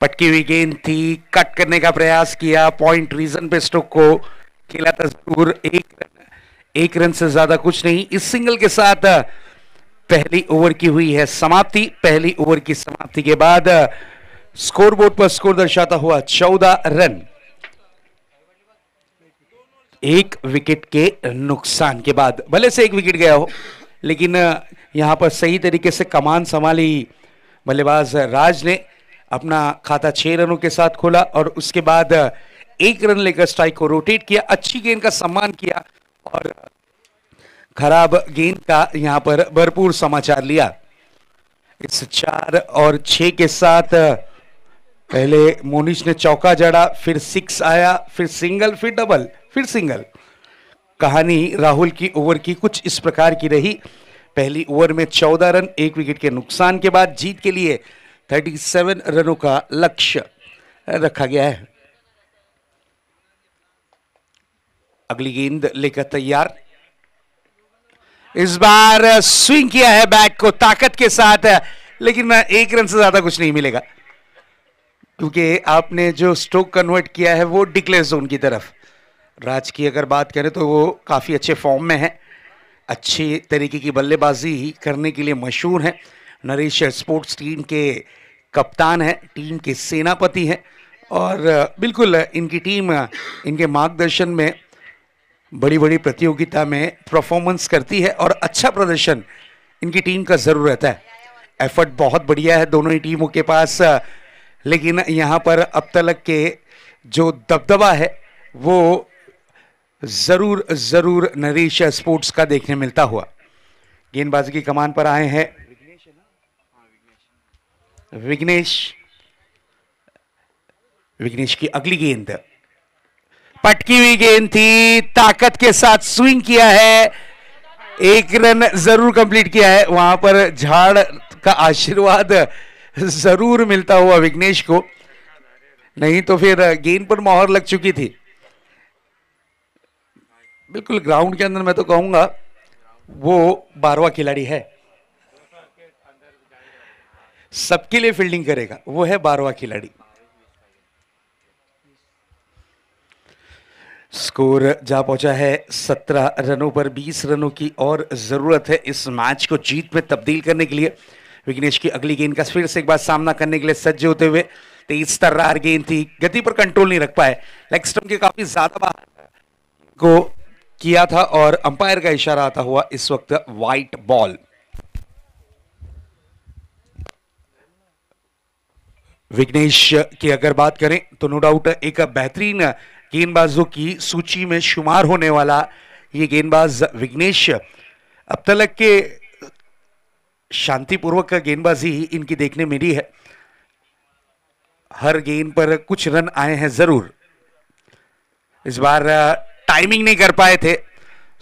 [SPEAKER 1] पटकी हुई गेंद थी, कट करने का प्रयास किया पॉइंट रीजन पे स्टोक को खेला था ज़रूर। एक रन एक रन से ज़्यादा कुछ नहीं। इस सिंगल के साथ पहली ओवर की हुई है समाप्ति। पहली ओवर की समाप्ति के बाद स्कोरबोर्ड पर स्कोर दर्शाता हुआ चौदह रन। एक विकेट के नुकसान के बाद, भले से एक विकेट गया हो, लेकिन यहाँ पर सही तरीके से कमान संभाली। बल्लेबाज राज ने अपना खाता छह रनों के साथ खोला और उसके बाद एक रन लेकर स्ट्राइक को रोटेट किया, अच्छी गेंद का सम्मान किया और खराब गेंद का यहाँ पर भरपूर समाचार लिया। इस चार और छह के साथ पहले मोनिश ने चौका जड़ा, फिर सिक्स आया, फिर सिंगल, फिर डबल, फिर सिंगल। कहानी राहुल की ओवर की कुछ इस प्रकार की रही। पहली ओवर में चौदह रन, एक विकेट के नुकसान के बाद जीत के लिए 37 रनों का लक्ष्य रखा गया है। अगली गेंद लेकर तैयार। इस बार स्विंग किया है बैट को ताकत के साथ, लेकिन एक रन से ज़्यादा कुछ नहीं मिलेगा। क्योंकि आपने जो स्ट्रोक कन्वर्ट किया है, वो डिक्लेयर जोन की तरफ़। राज की अगर बात करें तो वो काफ़ी अच्छे फॉर्म में है। अच्छी तरीके की बल्लेबाजी करने के लिए मशहूर हैं। नरेश स्पोर्ट्स टीम के कप्तान हैं, टीम के सेनापति हैं। और, बिल्कुल, इनकी टीम, इनके मार्गदर्शन में बड़ी बड़ी प्रतियोगिता में परफॉर्मेंस करती है और अच्छा प्रदर्शन इनकी टीम का ज़रूर रहता है। एफर्ट बहुत बढ़िया है दोनों ही टीमों के पास। लेकिन यहाँ पर अब तक के जो दबदबा है, वो ज़रूर ज़रूर नरेश स्पोर्ट्स का देखने मिलता हुआ। गेंदबाजी की कमान पर आए हैं। विघ्नेश। विघ्नेश की अगली गेंद। पटकी हुई गेंद थी, ताकत के साथ स्विंग किया है। एक रन ज़रूर कंप्लीट किया है। वहाँ पर झाड़ का आशीर्वाद ज़रूर मिलता हुआ विघ्नेश को। नहीं तो फिर गेंद पर मोहर लग चुकी थी। बिल्कुल ग्राउंड के अंदर मैं तो कहूँगा, वो बारवा खिलाड़ी है। सबके लिए फील्डिंग करेगा, वो है बारवा खिलाड़ी। स्कोर जा पहुँचा है, सत्रह रनों पर बीस रनों की और ज़रूरत है इस मैच को जीत में तब्दील करने के लिए। विघ्नेश की अगली गेंद का फिर से एक बार सामना करने के लिए सज्ज होते हुए तेज तर्रार गेंद थी। गति पर कंट्रोल नहीं रख पाए। लेग स्टम्प के काफ़ी ज़्यादा बाहर को किया था और अंपायर का इशारा आता हुआ इस वक्त व्हाइट बॉल विघ्नेश की अगर बात करें तो नो डाउट एक बेहतरीन गेंदबाजों की सूची में शुमार होने वाला ये गेंदबाज विघ्नेश अब तक के शांतिपूर्वक गेंदबाजी इनकी देखने मिली है। हर गेंद पर कुछ रन आए हैं ज़रूर। इस बार टाइमिंग नहीं कर पाए थे।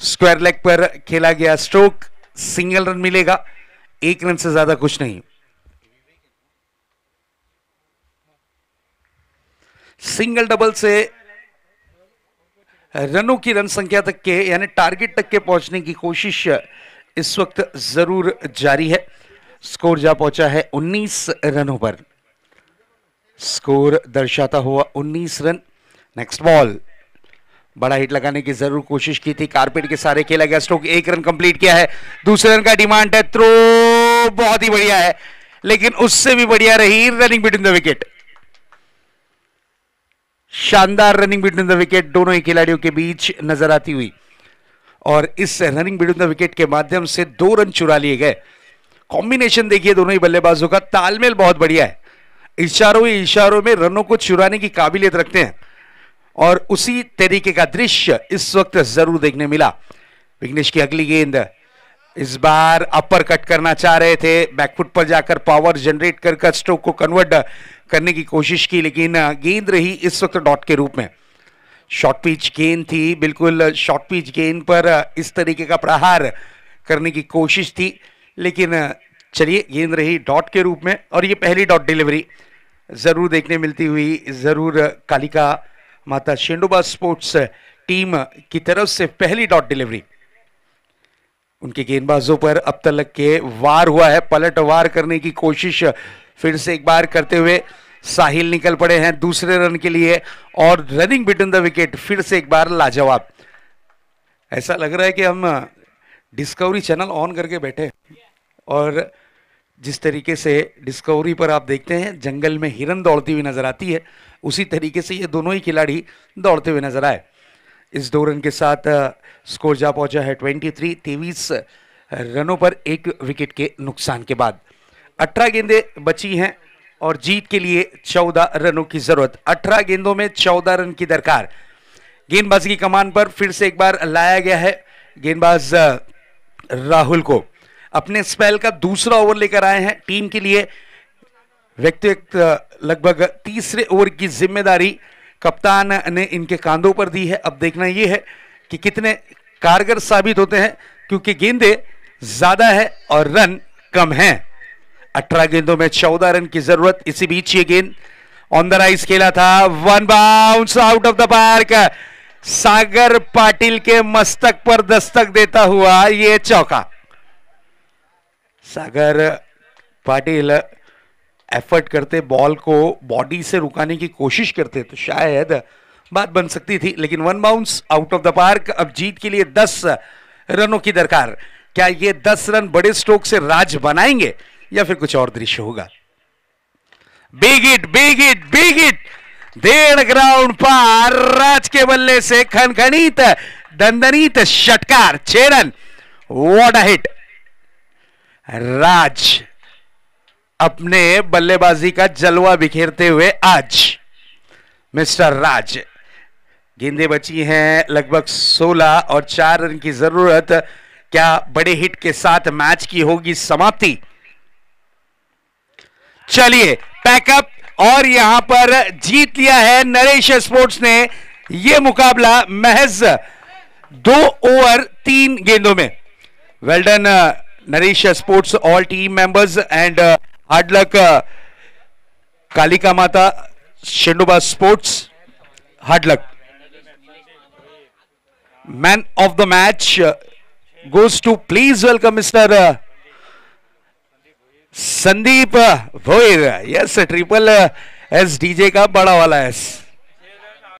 [SPEAKER 1] स्क्वायर लेग पर खेला गया स्ट्रोक सिंगल रन मिलेगा। एक रन से ज़्यादा कुछ नहीं। सिंगल डबल से रनों की रन संख्या तक के, यानी टारगेट तक के पहुँचने की कोशिश इस वक्त ज़रूर जारी है। स्कोर जा पहुँचा है 19 रनों पर। स्कोर दर्शाता हुआ 19 रन। नेक्स्ट बॉल बड़ा हिट लगाने की ज़रूर कोशिश की थी। कारपेट के सारे खेला गया। स्ट्रोक एक रन कंप्लीट किया है। दूसरे रन का डिमांड है। थ्रो बहुत ही बढ़िया है। लेकिन उससे भी बढ़िया रही रनिंग बिटवीन द विकेट शानदार रनिंग बिटवीन द विकेट दोनों ही खिलाड़ियों के बीच नज़र आती हुई। और इस रनिंग बिटवीन द विकेट के माध्यम से दो रन चुरा लिए गए। कॉम्बिनेशन देखिए दोनों ही बल्लेबाजों का। तालमेल बहुत बढ़िया है। इशारों ही इशारों में रनों को चुराने की काबिलियत रखते हैं। और उसी तरीके का दृश्य इस वक्त ज़रूर देखने मिला। विघ्नेश की अगली गेंद। इस बार अपर कट करना चाह रहे थे। बैकफुट पर जाकर पावर जनरेट कर स्ट्रोक को कन्वर्ट करने की कोशिश की, लेकिन गेंद रही इस वक्त डॉट के रूप में। शॉर्ट पिच गेंद थी, बिल्कुल शॉर्ट पिच गेंद पर इस तरीके का प्रहार करने की कोशिश थी। लेकिन चलिए गेंद रही डॉट के रूप में और ये पहली डॉट डिलीवरी ज़रूर देखने मिलती हुई, ज़रूर कालिका माता शेंडोबा स्पोर्ट्स टीम की तरफ़ से पहली डॉट डिलीवरी उनके गेंदबाजों पर अब तक के वार हुआ है पलट वार करने की कोशिश फिर से एक बार करते हुए साहिल निकल पड़े हैं दूसरे रन के लिए और रनिंग बिटवीन द विकेट फिर से एक बार लाजवाब। ऐसा लग रहा है कि हम डिस्कवरी चैनल ऑन करके बैठे और जिस तरीके से डिस्कवरी पर आप देखते हैं, जंगल में हिरन दौड़ती हुई नज़र आती है, उसी तरीके से ये दोनों ही खिलाड़ी दौड़ते हुए नज़र आए। इस दो रन के साथ स्कोर जा पहुँचा है 23 तेईस रनों पर एक विकेट के नुकसान के बाद। अठारह गेंदें बची हैं और जीत के लिए चौदह रनों की ज़रूरत। अठारह गेंदों में चौदह रन की दरकार। गेंदबाज की कमान पर फिर से एक बार लाया गया है गेंदबाज राहुल को। अपने स्पेल का दूसरा ओवर लेकर आए हैं। टीम के लिए व्यक्तिगत लगभग तीसरे ओवर की ज़िम्मेदारी कप्तान ने इनके कांधों पर दी है। अब देखना यह है कि कितने कारगर साबित होते हैं, क्योंकि गेंदे ज़्यादा है और रन कम हैं। अठारह गेंदों में चौदह रन की ज़रूरत इसी बीच ये गेंद ऑन द राइस खेला था। One bounce out of the park Sagar Patil के मस्तक पर दस्तक देता हुआ ये चौका। सागर पाटिल एफर्ट करते बॉल को बॉडी से रुकाने की कोशिश करते तो शायद बात बन सकती थी, लेकिन one bounce out of the park अब जीत के लिए दस रनों की दरकार। क्या ये दस रन बड़े स्ट्रोक से राज बनाएँगे? या फिर कुछ और दृश्य होगा। Big hit big hit big hit डेढ़ ग्राउंड पार, राज के बल्ले से खनखनीत, दंदनीत षटकार छह रन वॉट हिट राज अपने बल्लेबाजी का जलवा बिखेरते हुए आज, मिस्टर राज, गेंदे बची हैं लगभग 16 और चार रन की ज़रूरत, क्या बड़े हिट के साथ मैच की होगी समाप्ति? चलिए पैकअप और यहाँ पर जीत लिया है नरेश स्पोर्ट्स ने यह मुकाबला महज दो ओवर तीन गेंदों में well done Naresh sports all team members and hard luck Kalika Mata, Shendoba sports hard luck man of the match goes to please welcome Mr. Sandeep Bhoir. Yes triple S DJ का बड़ा वाला S